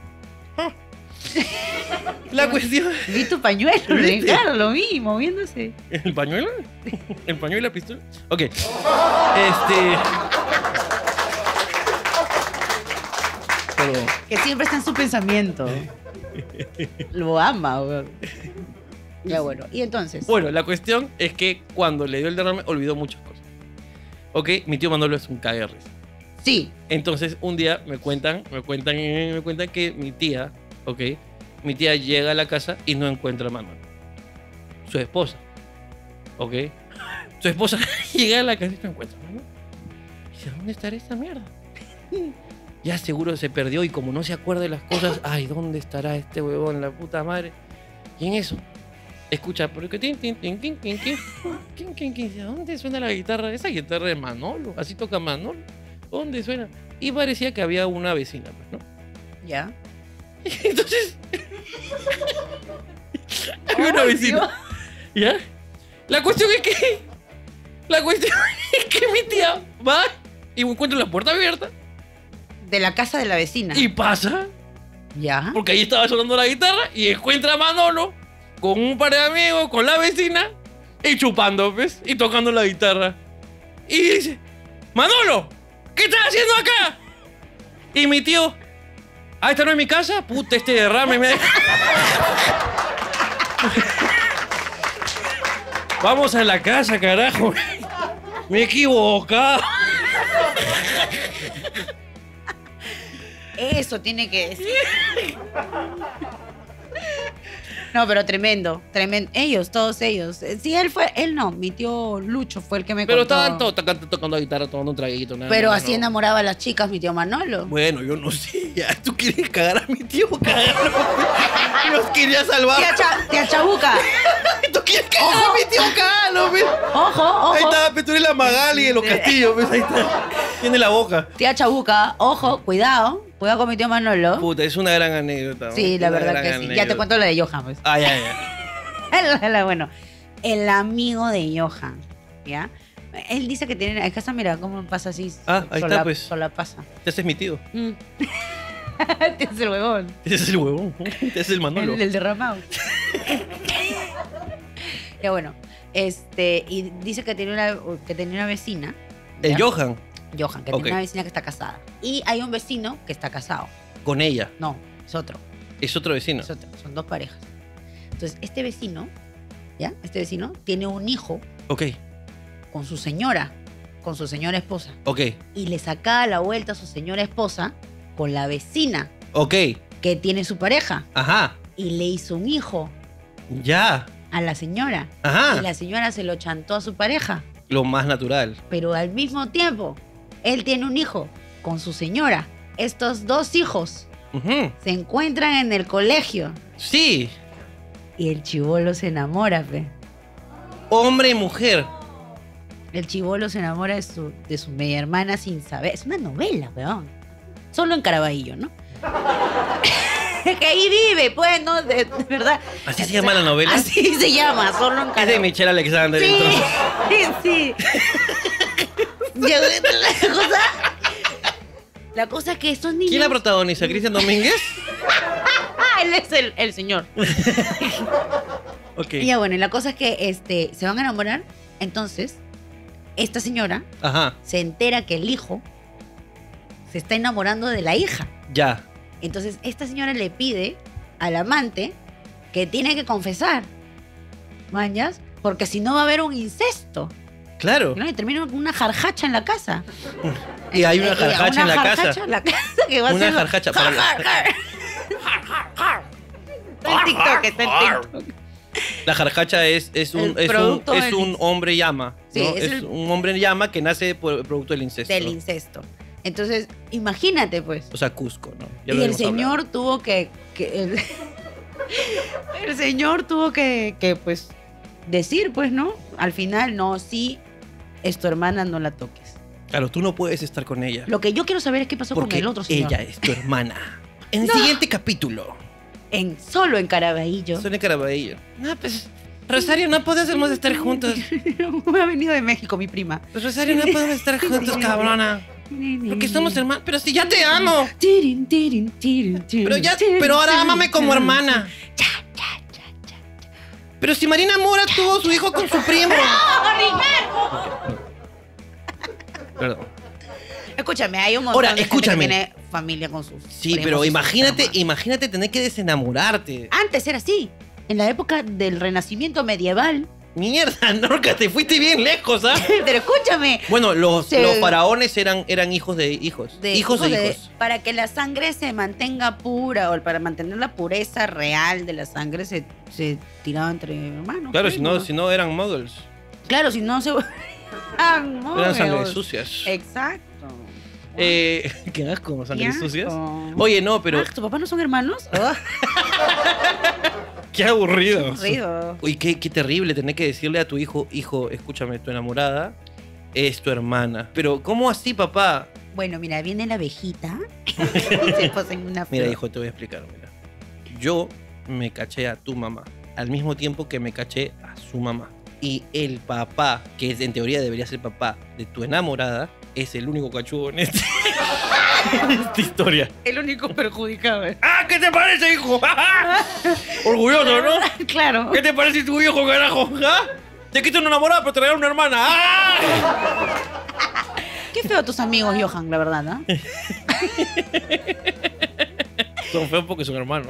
La cuestión... Vi tu pañuelo, ¿Viste? Ricardo, lo vi moviéndose. ¿El pañuelo? ¿El pañuelo y la pistola? Ok. Este. Pero. Que siempre está en su pensamiento. Lo ama, weón. Ya bueno. Y entonces. Bueno, la cuestión es que cuando le dio el derrame olvidó muchas cosas. Ok, mi tío Manolo es un risa. Sí. Entonces, un día me cuentan, me cuentan, eh, me cuentan que mi tía, ok, mi tía llega a la casa y no encuentra a Manolo. Su esposa, ok. Su esposa llega a la casa y no encuentra a Manolo. Dice, ¿dónde estará esta mierda? Ya seguro se perdió y como no se acuerda de las cosas, ay, ¿dónde estará este huevón, la puta madre? Y en eso, escucha, porque tin, tin, tin, tin, tin, tin, tin, tin, tin, ¿a ¿dónde suena la guitarra? Esa guitarra de Manolo, así toca Manolo. ¿Dónde suena? Y parecía que había una vecina, pues, ¿no? Ya. Entonces. había una Ay, vecina. ¿Ya? La cuestión es que. La cuestión es que mi tía va y encuentra la puerta abierta De la casa de la vecina. y pasa, Ya. porque ahí estaba sonando la guitarra, y encuentra a Manolo con un par de amigos, con la vecina, y chupando, ¿ves? Y tocando la guitarra. Y dice: Manolo, ¿qué estás haciendo acá? Y mi tío, ah, esta no es mi casa, puta, este derrame me. Vamos a la casa, carajo. Me he equivocado. Eso tiene que decir. No, pero tremendo, tremendo. Ellos, todos ellos. Eh, Sí, él fue, él no, mi tío Lucho fue el que me Pero contó. estaban todos tocando, tocando guitarra, tomando un traguito. nada Pero así ¿no? enamoraba a las chicas mi tío Manolo. Bueno, yo no sé. Ya, tú quieres cagar a mi tío, cagarlo. Los quería salvar. Tía, Cha- tía Chabuca, Tú quieres cagar a mi tío, cagalo, ojo, ojo. Ahí está, pues, tú eres la Magali de los castillos, pues, ahí está. Tiene la boca. Tía Chabuca, ojo, cuidado, cuidado con mi tío Manolo. Puta, es una gran anécdota. Sí, la verdad que sí. Ya te anécdota. cuento la de Johan, pues. Ah, ya, ya. Bueno, el amigo de Johan, ¿ya? Él dice que tiene. Es que hasta mira cómo pasa así. Ah, ahí está, pues. Sola pasa. Ese es mi tío. Mm. Tienes el huevón. Ese es el huevón. Ese es el Manolo. El, el derramado. ya bueno, este, y dice que tiene una, que tenía una vecina. El ¿ya? Johan, Johan, que tiene una vecina que está casada. Y hay un vecino que está casado. con ella. No, es otro. Es otro vecino. Es otro. Son dos parejas. Entonces, este vecino, ¿ya? Este vecino tiene un hijo Ok, con su señora, con su señora esposa. ok, Y le sacaba la vuelta a su señora esposa con la vecina ok. que tiene su pareja. Ajá. Y le hizo un hijo Ya. a la señora. Y Ajá. la señora se lo chantó a su pareja. Lo más natural. Pero al mismo tiempo, él tiene un hijo con su señora. Estos dos hijos se encuentran en el colegio Sí. y el chivolo se enamora, fe. Hombre y mujer. El chivolo se enamora de su, de su media hermana sin saber. Es una novela, weón. Solo en Caraballo, ¿no? que ahí vive, pues, ¿no? De, de verdad. ¿Así se llama la novela? Así se llama, solo en Es de Caraballo. Michelle Alexander. Sí, entonces. sí. La cosa. La cosa es que estos niños. ¿Quién la protagoniza? ¿Cristian Domínguez? Él es el, el señor. Ok. Y ya bueno, y la cosa es que este, se van a enamorar. Entonces, esta señora Ajá. se entera que el hijo se está enamorando de la hija. Ya. Entonces, esta señora le pide al amante que tiene que confesar. ¿Mañas? Porque si no va a haber un incesto. Claro. ¿no? Y termina con una jarjacha en la casa. Y hay una jarjacha en la jarjacha casa. en la casa que va a Una ser- jarjacha para la- Jar, jar, jar. Está en TikTok, está en TikTok. La jarjacha es, es, un, es, un, producto es del un incesto. hombre llama. Sí, ¿no? es el- un hombre llama que nace por el producto del incesto. Del incesto. Entonces, imagínate, pues. O sea, Cusco, ¿no? Ya y el señor hablado. tuvo que. que el, el señor tuvo que, que, pues, decir, pues, ¿no? Al final, no, sí, es tu hermana, no la toques. Claro, tú no puedes estar con ella. Lo que yo quiero saber es qué pasó porque con el otro señor. ella es tu hermana. En el No. siguiente capítulo. En, solo en Caraballo. Sonia Caraballo. No, pues. Rosario, no podemos estar juntos. Me ha venido de México mi prima. Pues, Rosario, no podemos estar juntos, cabrona. Porque somos hermanos. Pero si ya te amo. Pero ya, pero ahora ámame como hermana. Ya. Pero si Marina Mora tuvo su hijo con su primo. Perdón. Escúchame, hay un montón Ahora, de gente escúchame. que tiene familia con sus Sí, primos pero y sus imagínate, hermanos. imagínate tener que desenamorarte. Antes era así. En la época del renacimiento medieval. Mierda, Norca, te fuiste bien lejos, ¿ah? pero escúchame. Bueno, los, los faraones eran, eran hijos de hijos. de- hijos de de- hijos. Para que la sangre se mantenga pura o para mantener la pureza real de la sangre se, se tiraba entre hermanos. Claro, si no, si no eran muggles. Claro, si no se. Ah, no, Eran sangre sucias. Exacto. Eh, qué asco, sangre sucias. Oye, no, pero Ah, ¿Tu papá no son hermanos? Ah, qué aburrido. aburrido. Uy, qué, qué terrible tener que decirle a tu hijo, hijo, escúchame, tu enamorada es tu hermana. Pero, ¿cómo así, papá? Bueno, mira, viene la abejita y se posa en una Mira, hijo, te voy a explicar, mira. Yo me caché a tu mamá, al mismo tiempo que me caché a su mamá. Y el papá, que es- en teoría debería ser papá de tu enamorada, es el único cachudo en, este- esta historia. El único perjudicado. ¿eh? ¡Ah! ¿Qué te parece, hijo? Orgulloso, ¿no? claro. ¿Qué te parece tu viejo, carajo? ¿Ah? Te quito una enamorada, pero te una hermana. ¡Ah! Qué feo tus amigos, Johan, la verdad, ¿no? Son feos porque son hermanos.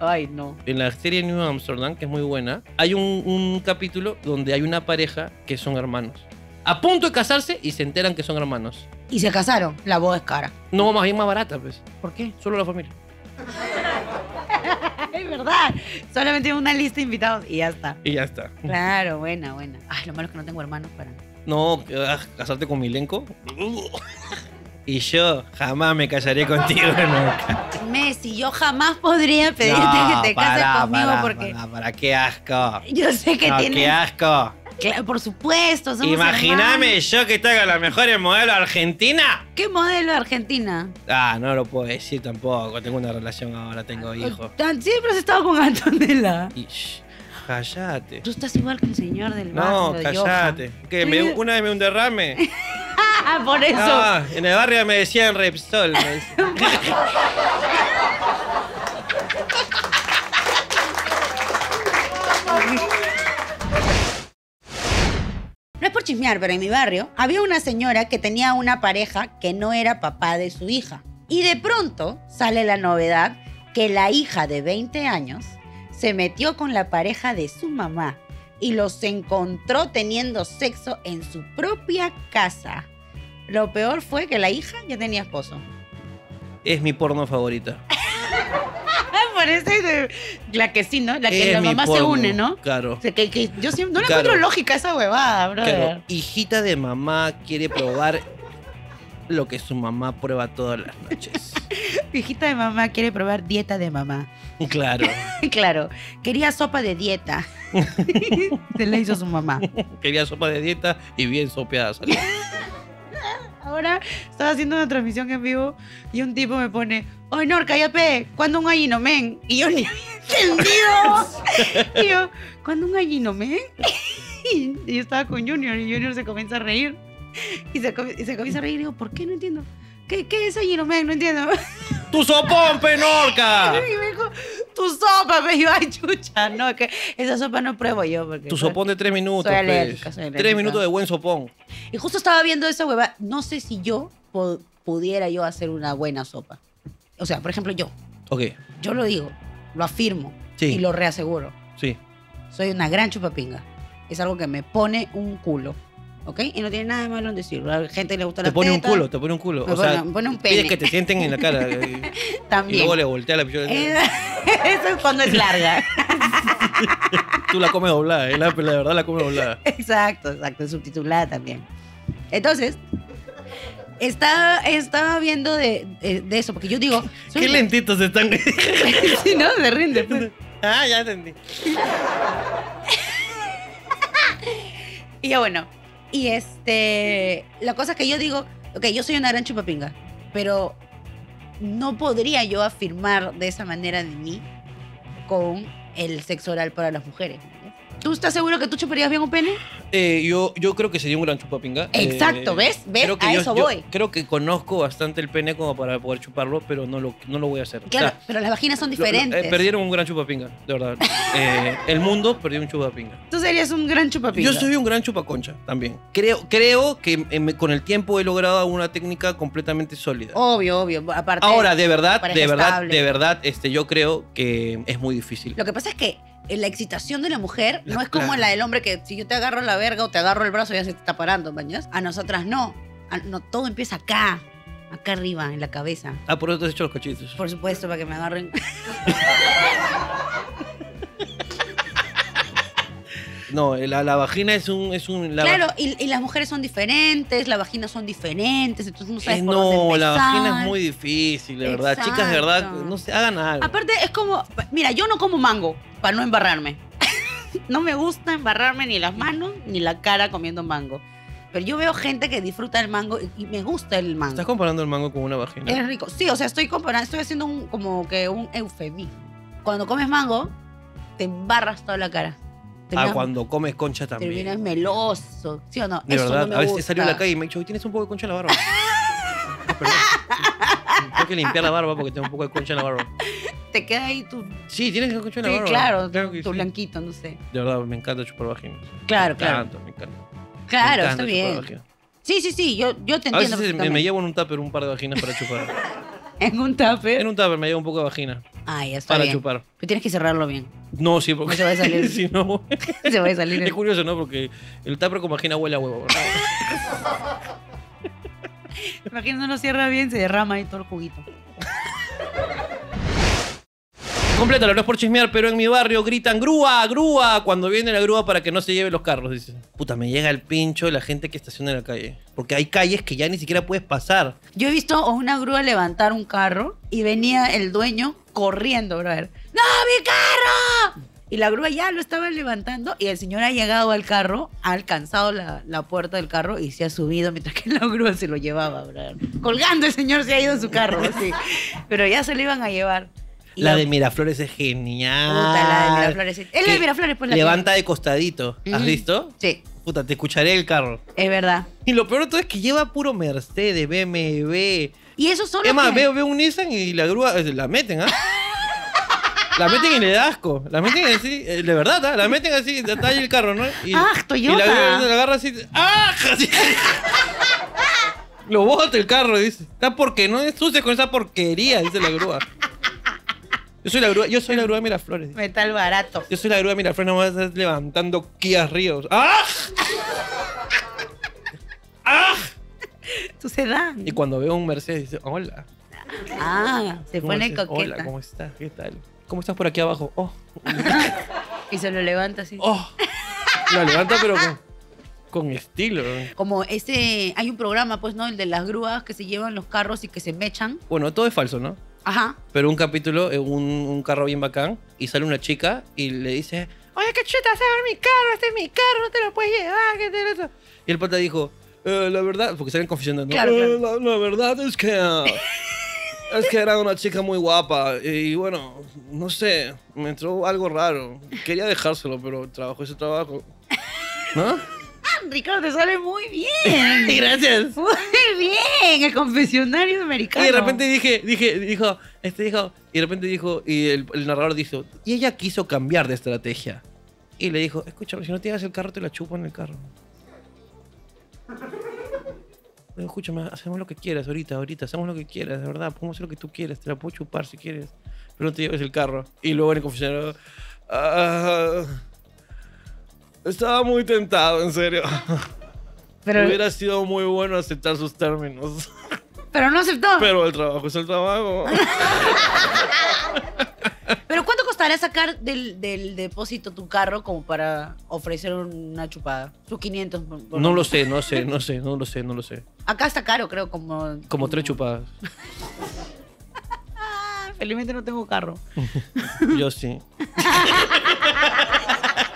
Ay, no. En la serie New Amsterdam, que es muy buena, hay un, un capítulo donde hay una pareja que son hermanos. A punto de casarse y se enteran que son hermanos. Y se casaron. La voz es cara. No, más bien más barata, pues. ¿Por qué? Solo la familia. verdad. Solamente una lista de invitados y ya está. Y ya está. Claro, buena, buena. Ay, lo malo es que no tengo hermanos para. No, que vas a casarte con Milenko. Y yo jamás me casaré contigo nunca. Messi, yo jamás podría pedirte No, que te cases conmigo pará, porque pará, qué asco. yo sé que No, qué tienes. asco. Claro, por supuesto, somos Imagíname hermanos. yo que con la mejor modelo argentina. ¿Qué modelo de Argentina? Ah, no lo puedo decir tampoco. Tengo una relación ahora, tengo hijos. Tan- Siempre has estado con Antonella. Y, shh, cállate. Tú estás igual que el señor del No, barrio de cállate. ¿Qué, me- una vez me un derrame. Ah, por eso. Ah, en el barrio me decían Repsol. me decían. Chismear, pero en mi barrio había una señora que tenía una pareja que no era papá de su hija. Y de pronto sale la novedad que la hija de 20 años se metió con la pareja de su mamá y los encontró teniendo sexo en su propia casa. Lo peor fue que la hija ya tenía esposo. Es mi porno favorita. Parece de- la que sí, ¿no? La que Es la mamá se une, ¿no? Claro. O sea, que, que yo siempre, no le Claro. encuentro lógica a esa huevada, brother. Claro, hijita de mamá quiere probar lo que su mamá prueba todas las noches. Hijita de mamá quiere probar dieta de mamá. Claro. Claro, quería sopa de dieta. Se la hizo su mamá. Quería sopa de dieta y bien sopeada. salió. Ahora estaba haciendo una transmisión en vivo y un tipo me pone, ¡Oye, Norca, ya pe! ¿Cuándo un gallino men? Y yo ni había entendido. y yo, ¿cuándo un gallino men? y yo estaba con Junior y Junior se comienza a reír. Y se, com- y se comienza a reír y digo, ¿por qué no entiendo? ¿Qué, qué es gallino men? No entiendo. ¡Tu sopón, penorca! Y me dijo, tu sopa, me dijo, ay, chucha, no, que esa sopa no pruebo yo. Porque, Tu sopón de tres minutos, Soy pues. alérgica, soy alérgica. Tres minutos de buen sopón. Y justo estaba viendo esa hueva, no sé si yo po- pudiera yo hacer una buena sopa. O sea, por ejemplo, yo, Ok, yo lo digo, lo afirmo Sí. y lo reaseguro. sí. Soy una gran chupapinga. Es algo que me pone un culo. ¿Ok? Y no tiene nada de malo en decirlo. A la gente le gusta Te la pone un culo, te pone un culo. Me o sea, pone- me pone un pides pene. que te sienten en la cara. eh, y También. luego le voltea la pichona. Eh, Eso es cuando es larga. Tú la comes doblada, eh, la, la verdad la comes doblada. Exacto, exacto, subtitulada también. Entonces, estaba, estaba viendo de, de- de eso, porque yo digo... Qué lentitos están. Sí, ¿no? Se rinde. pues. ah, ya entendí. Y ya bueno, y este, la cosa que yo digo, ok, yo soy una gran chupapinga, pero no podría yo afirmar de esa manera de mí con el sexo oral para las mujeres. ¿Tú estás seguro que tú chuparías bien un pene? Eh, yo, yo creo que sería un gran chupapinga. Exacto, Eh, ¿ves? ¿Ves? creo que A yo- eso yo voy. creo que conozco bastante el pene como para poder chuparlo, pero no lo, no lo voy a hacer. O Claro, sea, pero las vaginas son lo- lo- eh, diferentes. perdieron un gran chupapinga, de verdad. Eh, el mundo perdió un chupapinga. Tú serías un gran chupapinga. Yo soy un gran chupaconcha también. Creo, creo que eh, me- con el tiempo he logrado una técnica completamente sólida. Obvio, obvio. Aparte, Ahora, de verdad, pareja de verdad, estable. de verdad, este, yo creo que es muy difícil. Lo que pasa es que la excitación de la mujer no es como claro. la del hombre que si yo te agarro la verga o te agarro el brazo ya se te está parando, ¿mañas? A nosotras no. A- no. Todo empieza acá, acá arriba, en la cabeza. Ah, por eso te has hecho los cachitos. Por supuesto, para que me agarren. No, la, la vagina es un, es un, la claro, y, y las mujeres son diferentes, las vaginas son diferentes, entonces no sabes Eh, por no, dónde la vagina es muy difícil, de verdad. Chicas, de verdad, Exacto. no se hagan algo. Aparte, es como. Mira, yo no como mango para no embarrarme. no me gusta embarrarme ni las manos ni la cara comiendo mango. Pero yo veo gente que disfruta el mango y, y me gusta el mango. ¿Estás comparando el mango con una vagina? Es rico. Sí, o sea, estoy comparando, estoy haciendo un, como que un eufemismo. Cuando comes mango, te embarras toda la cara. Ah, cuando comes concha también. terminas meloso. ¿Sí o no? De Eso verdad, no me a veces gusta. he salido a la calle y me dicho, "Hoy tienes un poco de concha en la barba. Perdón. Tengo que limpiar la barba porque tengo un poco de concha en la barba. Te queda ahí tu. Sí, tienes concha en la Sí, barba. claro, Claro tu, que sí. blanquito, no sé. De verdad, me encanta chupar vagina. Claro, me claro. Encanta, me encanta. Me Claro, encanta está bien. vagina. Sí, sí, sí, yo, yo te A entiendo. veces me, llevo en un tupper un par de vaginas para chupar. En un tupper. En un tupper me llevo un poco de vagina Ah, ya está para bien. chupar. Pero tienes que cerrarlo bien. No, sí, porque No se va a salir. si no, Se va a salir. es curioso, ¿no? Porque el tupper con vagina huele a huevo. Imagina, no lo cierra bien, se derrama ahí todo el juguito. Completa, no es por chismear, pero en mi barrio gritan grúa, grúa, cuando viene la grúa para que no se lleve los carros. Dice, puta, me llega el pincho de la gente que estaciona en la calle. Porque hay calles que ya ni siquiera puedes pasar. Yo he visto una grúa levantar un carro y venía el dueño corriendo, brother. ¡No, mi carro! Y la grúa ya lo estaba levantando y el señor ha llegado al carro, ha alcanzado la, la puerta del carro y se ha subido mientras que la grúa se lo llevaba, brother. Colgando el señor se ha ido en su carro, así. Pero ya se lo iban a llevar. Y La de Miraflores es genial. Puta, la de Miraflores. Es la de Miraflores, pues la Levanta de costadito. ¿Has visto? Sí, Puta, te escucharé el carro. es verdad. Y lo peor de todo es que lleva puro Mercedes, BMW. Y eso son Es más, que- veo, veo un Nissan y la grúa eh, la meten, ¿ah? La meten y le da asco. La meten así, eh, de verdad, ¿ah? La meten así, ahí el carro, ¿no? Y, ¡Ah, y Toyota! la grúa la agarra así, ¡ah! Así. Lo bota el carro, dice. Está porque no ensucias con esa porquería, dice la grúa. Yo soy la grúa, yo soy la grúa de Miraflores. Metal barato. Yo soy la grúa de Miraflores, no vas a estar levantando Kia Ríos. ¡Ah! ¡Ah! Tú se dan. Y cuando veo un Mercedes, dice, hola. Ah, se ¿Cómo pone estás? coqueta. Hola, ¿cómo estás? ¿Qué tal? ¿Cómo estás por aquí abajo? Oh, Y se lo levanta así. oh. La levanta pero con, con estilo. Como ese, hay un programa, pues, ¿no? El de las grúas que se llevan los carros y que se mechan. Bueno, todo es falso, ¿no? Ajá. Pero un capítulo, eh, un, un carro bien bacán, y sale una chica y le dice, oye, qué chuta, mi carro, este es mi carro, no te lo puedes llevar, ¿qué te? Y el pata dijo, "Eh, la verdad, porque salen confesionando. Claro, "Eh, claro. La, la verdad es que... Es que era una chica muy guapa y bueno, no sé, me entró algo raro. Quería dejárselo, pero trabajo ese trabajo. ¿No? Ricardo, te sale muy bien. Gracias. Muy bien, el confesionario americano. Y de repente dije, dije, dijo, este dijo, y de repente dijo, y el, el narrador dijo, y ella quiso cambiar de estrategia. Y le dijo, escúchame, si no te llevas el carro, te la chupo en el carro. Digo, Escúchame, hacemos lo que quieras ahorita, ahorita, hacemos lo que quieras, de verdad, podemos hacer lo que tú quieras, te la puedo chupar si quieres, pero no te lleves el carro. Y luego en el confesionario, "Ah, estaba muy tentado, en serio. Pero, Hubiera sido muy bueno aceptar sus términos. pero no aceptó. Pero, Pero el trabajo es el trabajo. ¿cuánto costará sacar del, del depósito tu carro como para ofrecer una chupada? Sus 500. por- por- No lo sé, no sé, no sé, no lo sé, no lo sé. Acá está caro, creo, como... Como tres chupadas. Felizmente no tengo carro. Yo sí.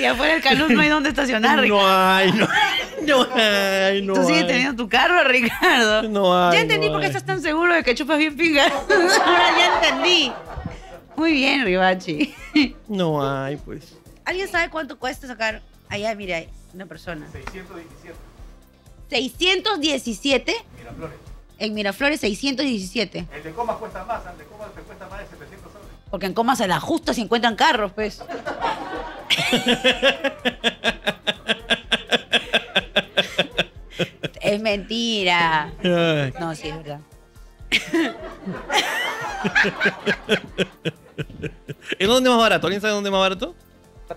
Y afuera del Caluz no hay dónde estacionar, Ricardo. No hay, no hay, no hay, no Tú sigues hay. teniendo tu carro, Ricardo. No hay, Ya entendí no por qué estás tan seguro de que chupas bien pinga. Ahora ya entendí. Muy bien, Ribachi. No hay, pues. ¿Alguien sabe cuánto cuesta sacar? Allá, mira, hay una persona. 617. 617. Miraflores. En Miraflores, 617. El de comas cuesta más, el de comas te cuesta más de 700 soles. Porque en Coma se la justa si encuentran carros, pues. es mentira. No, sí, es verdad. ¿En dónde es más barato? ¿Alguien sabe dónde es más barato?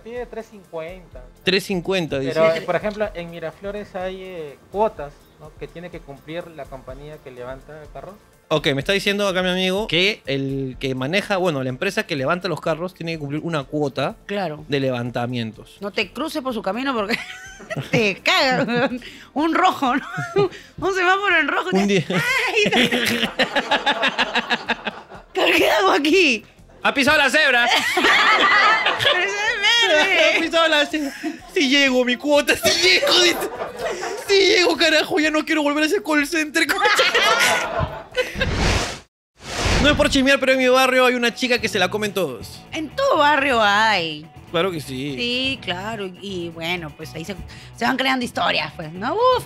Tiene 350. 350, dice. Pero, eh, por ejemplo, en Miraflores hay eh, cuotas ¿no? que tiene que cumplir la compañía que levanta carros. Ok, me está diciendo acá mi amigo que el que maneja, bueno, la empresa que levanta los carros tiene que cumplir una cuota Claro. de levantamientos. No te cruces por su camino porque te caga. weón. Un rojo, ¿no? Un semáforo en rojo. Un día. ¿Qué hago aquí? ¡Ha pisado la cebra! Pero Si llego, mi cuota, si llego. dice. Si llego, carajo, ya no quiero volver a ese call center. No es por chismear, pero en mi barrio hay una chica que se la comen todos. En tu barrio hay. Claro que sí. Sí, claro. Y bueno, pues ahí se, se van creando historias, pues, ¿no? Uf.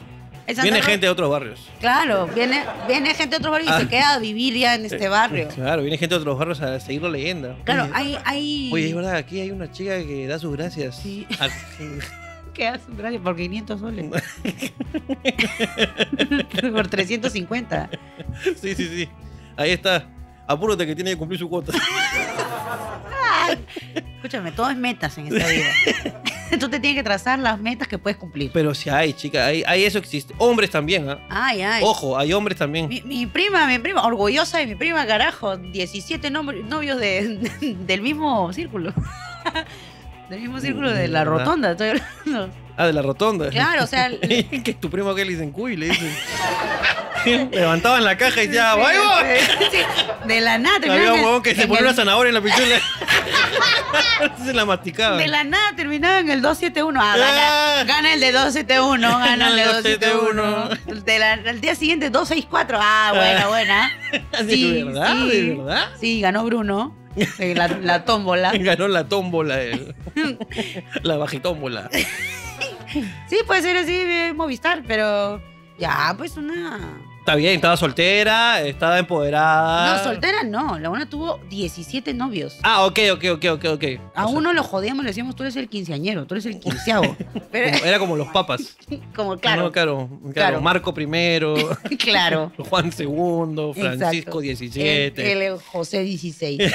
Viene gente de otros barrios. Claro, viene, viene gente de otro barrio y Ah. se queda a vivir ya en este barrio. Claro, viene gente de otros barrios a seguir la leyenda. Claro, Oye, hay, hay... Oye, es verdad, aquí hay una chica que da sus gracias. Sí. A- ¿Qué hacen? Gracias por 500 soles. por 350. Sí, sí, sí. Ahí está. Apúrate que tiene que cumplir su cuota. Escúchame, todo es metas en esta vida. Tú te tienes que trazar las metas que puedes cumplir. Pero si hay, chica, hay, hay eso existe. Hombres también, ¿ah? Ay, ay. Ojo, hay hombres también. Mi, mi prima, mi prima, orgullosa de mi prima, carajo. 17 nom- novios de, del mismo círculo. del mismo círculo de la rotonda, estoy hablando. Ah, de la rotonda. Claro, o sea, que tu primo que le dicen cuy, le dicen. Levantaban la caja y decía, ¡Ahí voy! Sí, de la nada Había terminaban un en- huevón que se ponía el- una zanahoria en la pichula. se la masticaba. De la nada terminaba en el 271. Ah, Ah. gana, gana el de 271, gana el de el 271. De la- al día siguiente 264. Ah, buena, buena. ¿De verdad? ¿De verdad? Sí, ganó Bruno. eh, La, la tómbola. Ganó la tómbola, el- la bajitómbola. Sí, puede ser así, eh, Movistar, pero ya, pues una. Está bien, estaba soltera, estaba empoderada. No, soltera no. La una tuvo 17 novios. Ah, ok, ok, ok, ok, ok. A O sea, uno lo jodíamos, le decíamos, tú eres el quinceañero, tú eres el quinceavo. Pero, como- era como los papas. como No, claro, claro, claro. Claro. Marco primero, claro. Juan segundo, Francisco Exacto. 17. El, el José 16.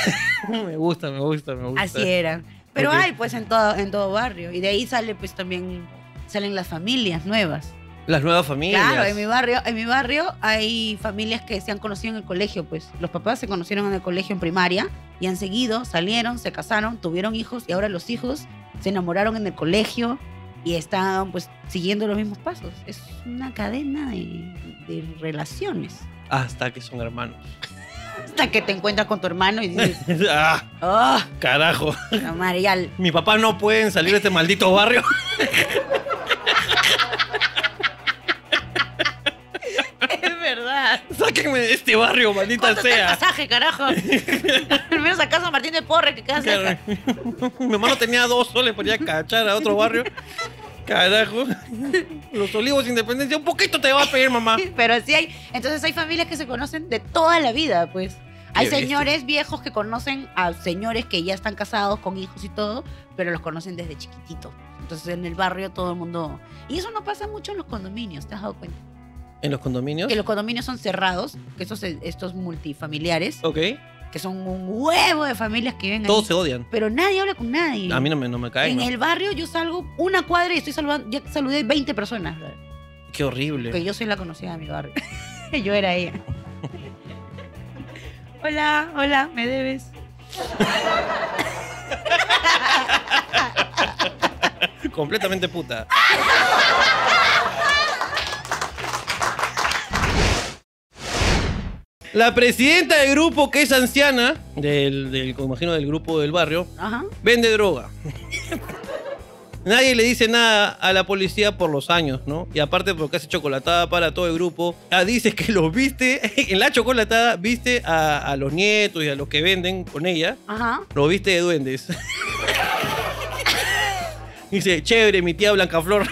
me gusta, me gusta, me gusta. Así eran. Pero Ok. hay pues en todo, en todo barrio. Y de ahí sale pues también, salen las familias nuevas. Las nuevas familias. Claro, en mi barrio, en mi barrio hay familias que se han conocido en el colegio, pues. Los papás se conocieron en el colegio en primaria y han seguido, salieron, se casaron, tuvieron hijos y ahora los hijos se enamoraron en el colegio y están pues siguiendo los mismos pasos. Es una cadena de, de relaciones. Hasta que son hermanos. Hasta que te encuentras con tu hermano y dices, ah, oh, carajo. ya Mi papá no pueden salir de este maldito barrio. Sáquenme de este barrio, maldita ¿Cuánto está el sea. pasaje, carajo? Al menos a casa Martín de Porre, que queda cerca. Mi hermano tenía dos soles para ir a cachar a otro barrio. Carajo. Los olivos independencia, un poquito te va a pedir, mamá. Pero sí hay. Entonces hay familias que se conocen de toda la vida, pues. Hay bestia. señores viejos que conocen a señores que ya están casados con hijos y todo, pero los conocen desde chiquitito. Entonces en el barrio todo el mundo. Y eso no pasa mucho en los condominios, ¿te has dado cuenta? ¿En los condominios? Que los condominios son cerrados, que estos, estos multifamiliares, Ok. que son un huevo de familias que viven ahí. Todos se odian. Pero nadie habla con nadie. A mí no me, no me caen. En ¿no? el barrio yo salgo una cuadra y estoy saludando, ya saludé 20 personas. Qué horrible. Que yo soy la conocida de mi barrio. yo era ella. hola, hola, ¿me debes? Completamente puta. La presidenta del grupo, que es anciana, del, del, imagino del grupo del barrio, Ajá. vende droga. Nadie le dice nada a la policía por los años, ¿no? Y aparte porque hace chocolatada para todo el grupo. Ah, dice que los viste, en la chocolatada viste a, a los nietos y a los que venden con ella, Ajá. los viste de duendes. dice, chévere, mi tía Blancaflor.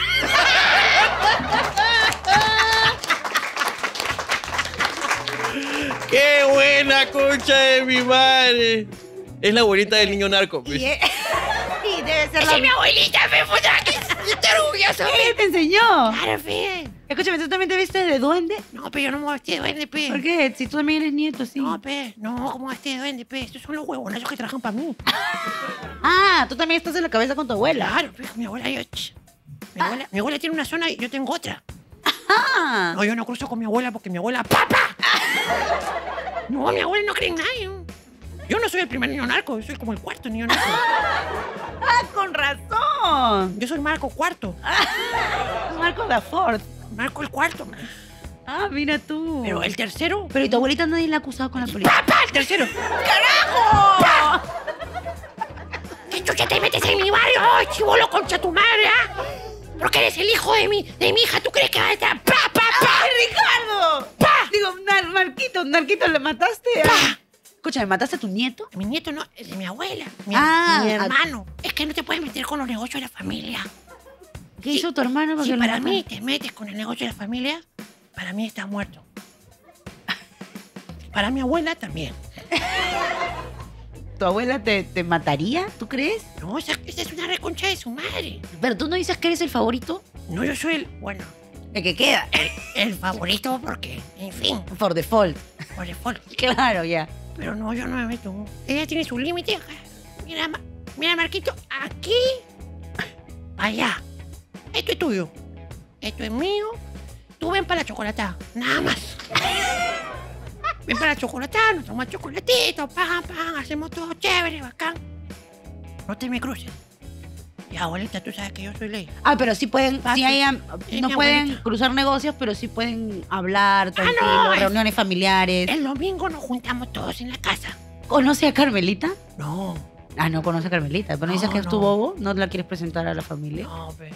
Buena concha de mi madre! Es la abuelita del niño narco, pues. Y, e- y debe ser ¡Esa la... es mi abuelita, fe, puta! que Yo estoy orgulloso, ¿Qué fe. te enseñó? Claro, fe. Escúchame, ¿tú también te viste de duende? No, pero yo no me voy a vestir de duende, pe. ¿Por qué? Si tú también eres nieto, sí. No, pe. No, ¿cómo vestir de duende, pe? Estos son los huevonazos que trabajan para mí. Ah, tú también estás en la cabeza con tu abuela. Claro, pe. Mi abuela, yo... Mi abuela, mi abuela tiene una zona y yo tengo otra. Ah, No, yo no cruzo con mi abuela porque mi abuela... ¡Papá! No, mi abuela no cree en nadie. Yo no soy el primer niño narco, yo soy como el cuarto niño narco. ah, con razón. Yo soy Marco cuarto. Marco Laford. Marco el cuarto. Ah, mira tú. Pero el tercero... Pero ¿y tu abuelita nadie la ha acusado con la policía? ¡Papá! El tercero. ¡Carajo! ¿Qué chucha te metes en mi barrio? ¡Ay, chivolo concha tu madre, ah! Porque eres el hijo de mi, de mi hija, ¿tú crees que va a estar? ¡Pa, pa, pa! ¡Ay, Ricardo! Digo, Nar- Marquito, Narquito, ¿le mataste? a- Escúchame, ¿mataste a tu nieto? Mi nieto no, es de mi abuela, mi, Ah, mi a- hermano. Es que no te puedes meter con los negocios de la familia. ¿Qué hizo tu hermano para Si para mí te metes con el negocio de la familia, para mí estás muerto. Para mi abuela también. ¿Tu abuela te, te mataría? ¿Tú crees? No, esa, esa es una reconcha de su madre. Pero tú no dices que eres el favorito. No, yo soy el, bueno, El que queda. el favorito porque, en fin, Por default. por default. Claro, ya. Pero no, yo no me meto. Ella tiene su límite. Mira, mira, Marquito, aquí. allá. Esto es tuyo. Esto es mío. Tú ven para la chocolatada. Nada más. Ven para la chocolatada, nos tomamos chocolatito, pan, pan, hacemos todo chévere, bacán. No te me cruces. Y abuelita, tú sabes que yo soy ley. Ah, pero sí pueden, Papi, sí hay, no pueden abuelita. cruzar negocios, pero sí pueden hablar, tranquilo, Ah, no, es- reuniones familiares. El domingo nos juntamos todos en la casa. ¿Conoce a Carmelita? No, Ah, no conoce a Carmelita, pero No, dices que es tu bobo, ¿no la quieres presentar a la familia? no, pe.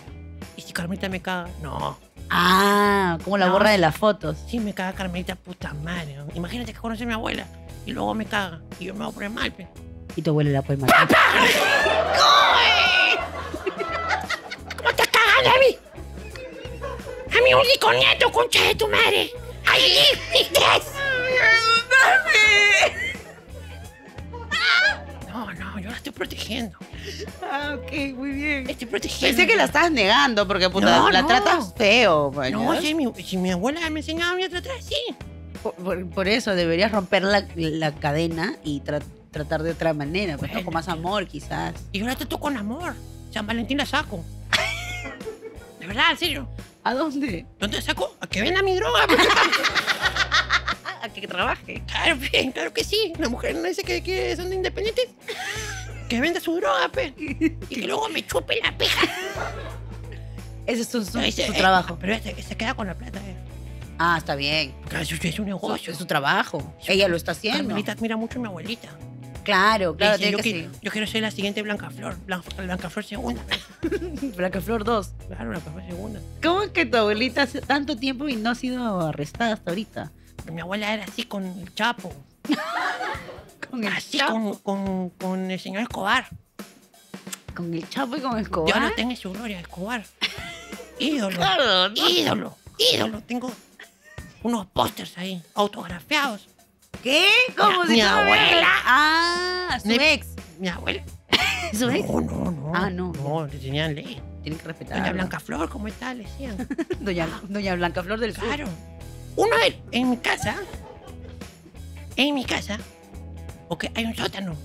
¿Y si Carmelita me caga? No. Ah, como la No. borra de las fotos. Si me caga Carmelita, puta madre. ¿no? Imagínate que conoce a mi abuela y luego me caga y yo me voy a poner mal, pe. Y tu abuela la puede matar. ¿Cómo te cagas a mí? A mi único nieto, concha de tu madre. ¡Ay, ¿viste? No, no, yo la estoy protegiendo. Ah, ok, muy bien. Estoy protegiendo. Pensé que la estabas negando porque puta, No, la no. tratas feo. No, mañas. si mi, si mi abuela me enseñaba a mí a tratar así. por, por- por eso deberías romper la, la cadena y tra- tratar de otra manera, pues, ¿no? Con más amor quizás. Y yo la trato con amor. San Valentín la saco. De verdad, en serio. ¿A dónde? ¿Dónde la saco? A que venda mi droga. pe. A que trabaje. Claro, pe, claro que sí. La mujer no dice que, que son independientes. Que venda su droga, pe. Y que luego me chupe la pija. Ese es su, su- Ese- su eh, trabajo. Pero este, se queda con la plata, eh. Ah, está bien. Claro, es un negocio. Es su trabajo. Ella lo está haciendo. Carmelita admira mucho a mi abuelita. Claro, claro, Dice, tiene yo, que qui- yo quiero ser la siguiente Blanca Flor. Blanca, Blanca Flor segunda. Blanca Flor 2. Claro, Blanca Flor segunda. ¿Cómo es que tu abuelita hace tanto tiempo y no ha sido arrestada hasta ahorita? Mi abuela era así con el Chapo. Con el Así Chapo. con, con, con el señor Escobar. Con el Chapo y con Escobar. Lo tenga en su gloria, Escobar. Ídolo. Claro, ¿no? Ídolo. Ídolo. Tengo unos pósters ahí, autografiados. ¿Qué? ¿Cómo Mi- si mi abuela. Ah, su Mi- ex. Mi abuela. ¿Su ex? No, no, no. Ah, no. No, le tenían ley. Tienen que respetar. Doña Blanca Flor, ¿cómo está? Le decían. Doña, Doña Blanca Flor del Sur. Claro. Uno en mi casa. En mi casa. Porque hay un sótano.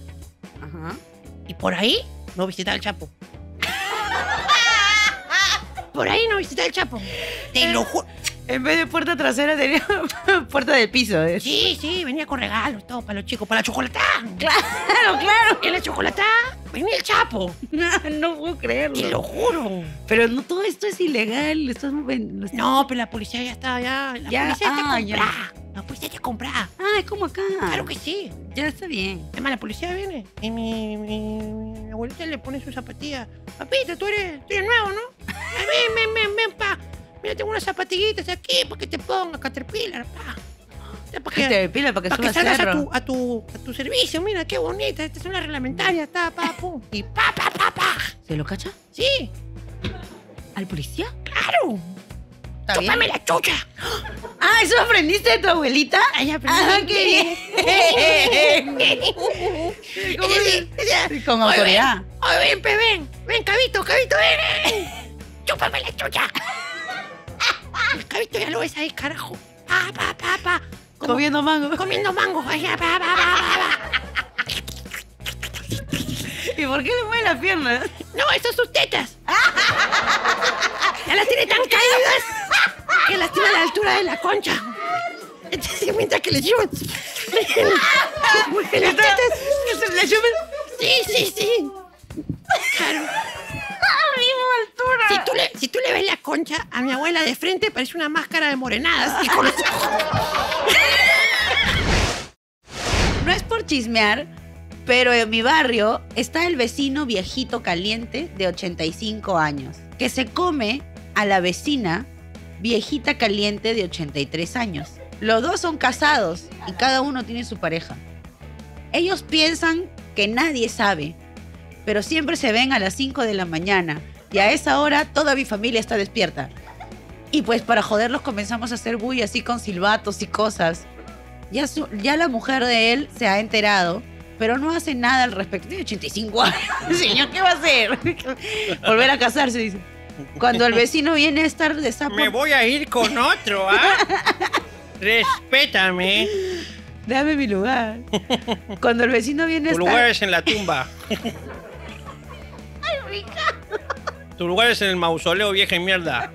Ajá. Y por ahí no visitaba el Chapo. Por ahí no visitaba el Chapo. Te lo juro. En vez de puerta trasera tenía puerta del piso. ¿eh? Sí, sí, venía con regalos, todo para los chicos, para la chocolatada. Claro, claro. En la chocolatada venía el Chapo. No puedo Te creerlo. lo juro. Pero no todo esto es ilegal. lo estás moviendo- lo estás- No, pero la policía ya está, ya. La Ya, policía ah, te ya. Compra. La policía te compra. Ah, es como acá. Claro que sí. Ya está bien. Además, la policía viene y mi, mi, mi abuelita le pone su zapatilla. Papito, tú eres, tú eres nuevo, ¿no? Ven, ven, ven, ven, pa. Mira, tengo unas zapatillitas aquí para que te ponga Caterpillar, pa. Para Que te para que para que salgas a tu, a, tu, a tu servicio. Mira, qué bonita. Esta es una reglamentaria. Está, pa, pum. Y pa, pa, pa, pa. ¿Se lo cacha? Sí, ¿Al policía? claro. Está bien. La chucha. ¿Eso aprendiste de tu abuelita? Ay, aprendí. Ah, qué bien. ¿Cómo Con autoridad. Oye, ven, pe, ven. Ven, Cabito, Cabito, ven. Chúpame la chucha. El Cabito ya lo ves ahí, carajo. Pa, pa, pa, pa. Como- Comiendo mango. comiendo mango. Ay, ya, pa, pa, pa. ¿Y por qué le mueve la pierna? No, esas son sus tetas. Ya las tiene tan caídas que las tiene a la altura de la concha. Entonces, mientras que le llevan las tetas. ¿Le chupen? Sí, sí, sí. Claro. ¡A la misma altura! Si tú, le, si tú le ves la concha a mi abuela de frente, parece una máscara de morenadas. Y con los ojos. No es por chismear, pero en mi barrio está el vecino viejito caliente de 85 años, que se come a la vecina viejita caliente de 83 años. Los dos son casados y cada uno tiene su pareja. Ellos piensan que nadie sabe, pero siempre se ven a las 5 de la mañana y a esa hora toda mi familia está despierta. Y pues para joderlos comenzamos a hacer bulla así con silbatos y cosas. Ya, ya la mujer de él se ha enterado, pero no hace nada al respecto. Tiene 85 años. Señor, ¿qué va a hacer? Volver a casarse, dice. Cuando el vecino viene a estar de sapo, Me voy a ir con otro, ¿ah? Respétame. dame mi lugar. Cuando el vecino viene a Tu estar... lugar es en la tumba. Tu lugar es en el mausoleo, vieja y mierda.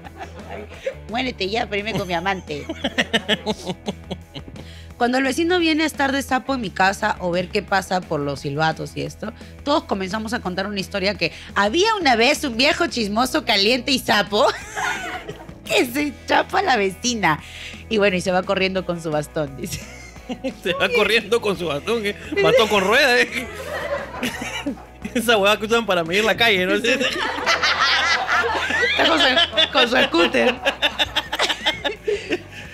Muérete ya, pero irme con mi amante. Cuando el vecino viene a estar de sapo en mi casa o ver qué pasa por los silbatos y esto, todos comenzamos a contar una historia que había una vez un viejo chismoso caliente y sapo que se chapa a la vecina. Y bueno, y se va corriendo con su bastón, dice. Se va corriendo con su bastón. ¿qué? Bastón con rueda, ¿eh? Esa hueá que usan para medir la calle, ¿no? Está con su, con su scooter.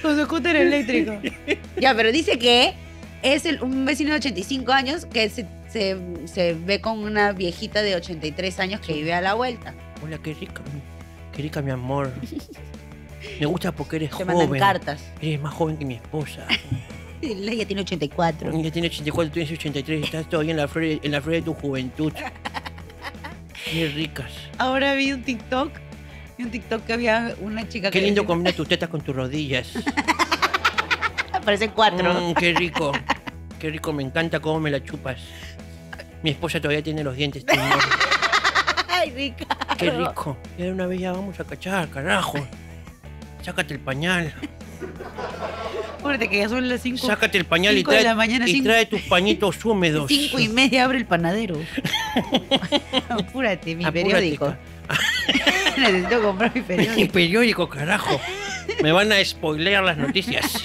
Con su scooter eléctrico. Ya, pero dice que es el- un vecino de 85 años que se, se- se ve con una viejita de 83 años que vive a la vuelta. Hola, qué rica, qué rica, mi amor. Me gusta porque eres Te mandan joven. cartas. Eres más joven que mi esposa. Ella tiene 84. Ella tiene 84, tú tienes 83. Estás todavía en la flor, en la flor de tu juventud. Qué ricas. Ahora vi un TikTok. Vi un TikTok que había una chica Qué que. lindo combina tus tetas con tus rodillas. Parecen cuatro. Mm, qué rico. Qué rico, me encanta cómo me la chupas. Mi esposa todavía tiene los dientes. Ay, rica. Qué rico. Ya de una vez ya vamos a cachar, carajo. Sácate el pañal. Acuérdate que ya son las 5 Sácate el pañal y Cinco de trae, la mañana, y cinco- trae tus pañitos húmedos. Cinco y media abre el panadero. Apúrate, mi Apúrate, periódico. Necesito comprar mi Mi periódico. periódico, carajo. Me van a spoilear las noticias.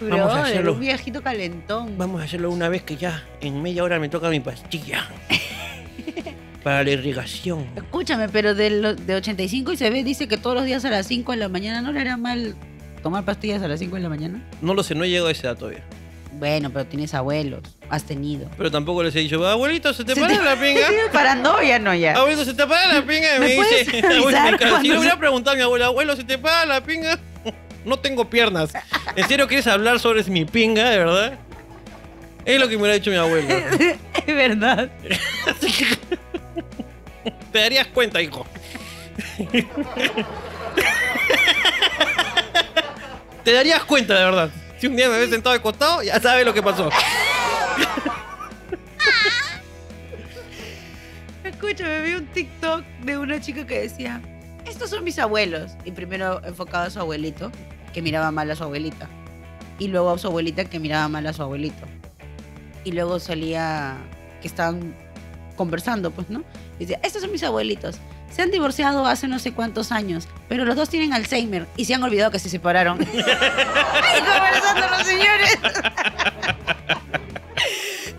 Vamos a hacerlo. un viejito calentón. Vamos a hacerlo una vez que ya en media hora me toca mi pastilla. Para la irrigación. Escúchame, pero de, lo- de 85 y se ve, dice que todos los días a las 5 de la mañana, ¿no le era mal tomar pastillas a las 5 de la mañana? No lo sé, no llego a ese dato todavía. Bueno, pero tienes abuelos, has tenido. Pero tampoco les he dicho, abuelito, ¿se te Se para te- la pinga? ¿Sigues parando o ya no ya? Abuelito, ¿se te para la pinga? Y ¿Me dice, abuelo, si le hubiera preguntado a mi abuelo, abuelo, ¿se te para la pinga? No tengo piernas. ¿En serio quieres hablar sobre mi pinga, de verdad? Es lo que me hubiera dicho mi abuelo. es verdad. Te darías cuenta, hijo. Te darías cuenta, de verdad. Un día me ves sentado de costado, ya sabes lo que pasó. Escúchame, vi un TikTok de una chica que decía, estos son mis abuelos. Y primero enfocaba a su abuelito, que miraba mal a su abuelita. Y luego a su abuelita, que miraba mal a su abuelito. Y luego salía que estaban conversando, pues, ¿no? Y decía, estos son mis abuelitos. Se han divorciado hace no sé cuántos años, pero los dos tienen Alzheimer y se han olvidado que se separaron. ¡Ay, conversando los señores!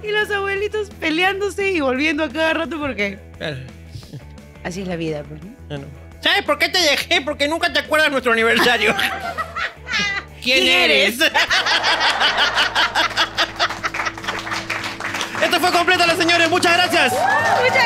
y los abuelitos peleándose y volviendo a cada rato porque Claro, así es la vida, pues, ¿no? ¿Sabes por qué te dejé? Porque nunca te acuerdas de nuestro aniversario. ¿Quién, ¿Quién eres? Esto fue completo, señores. Muchas gracias. Muchas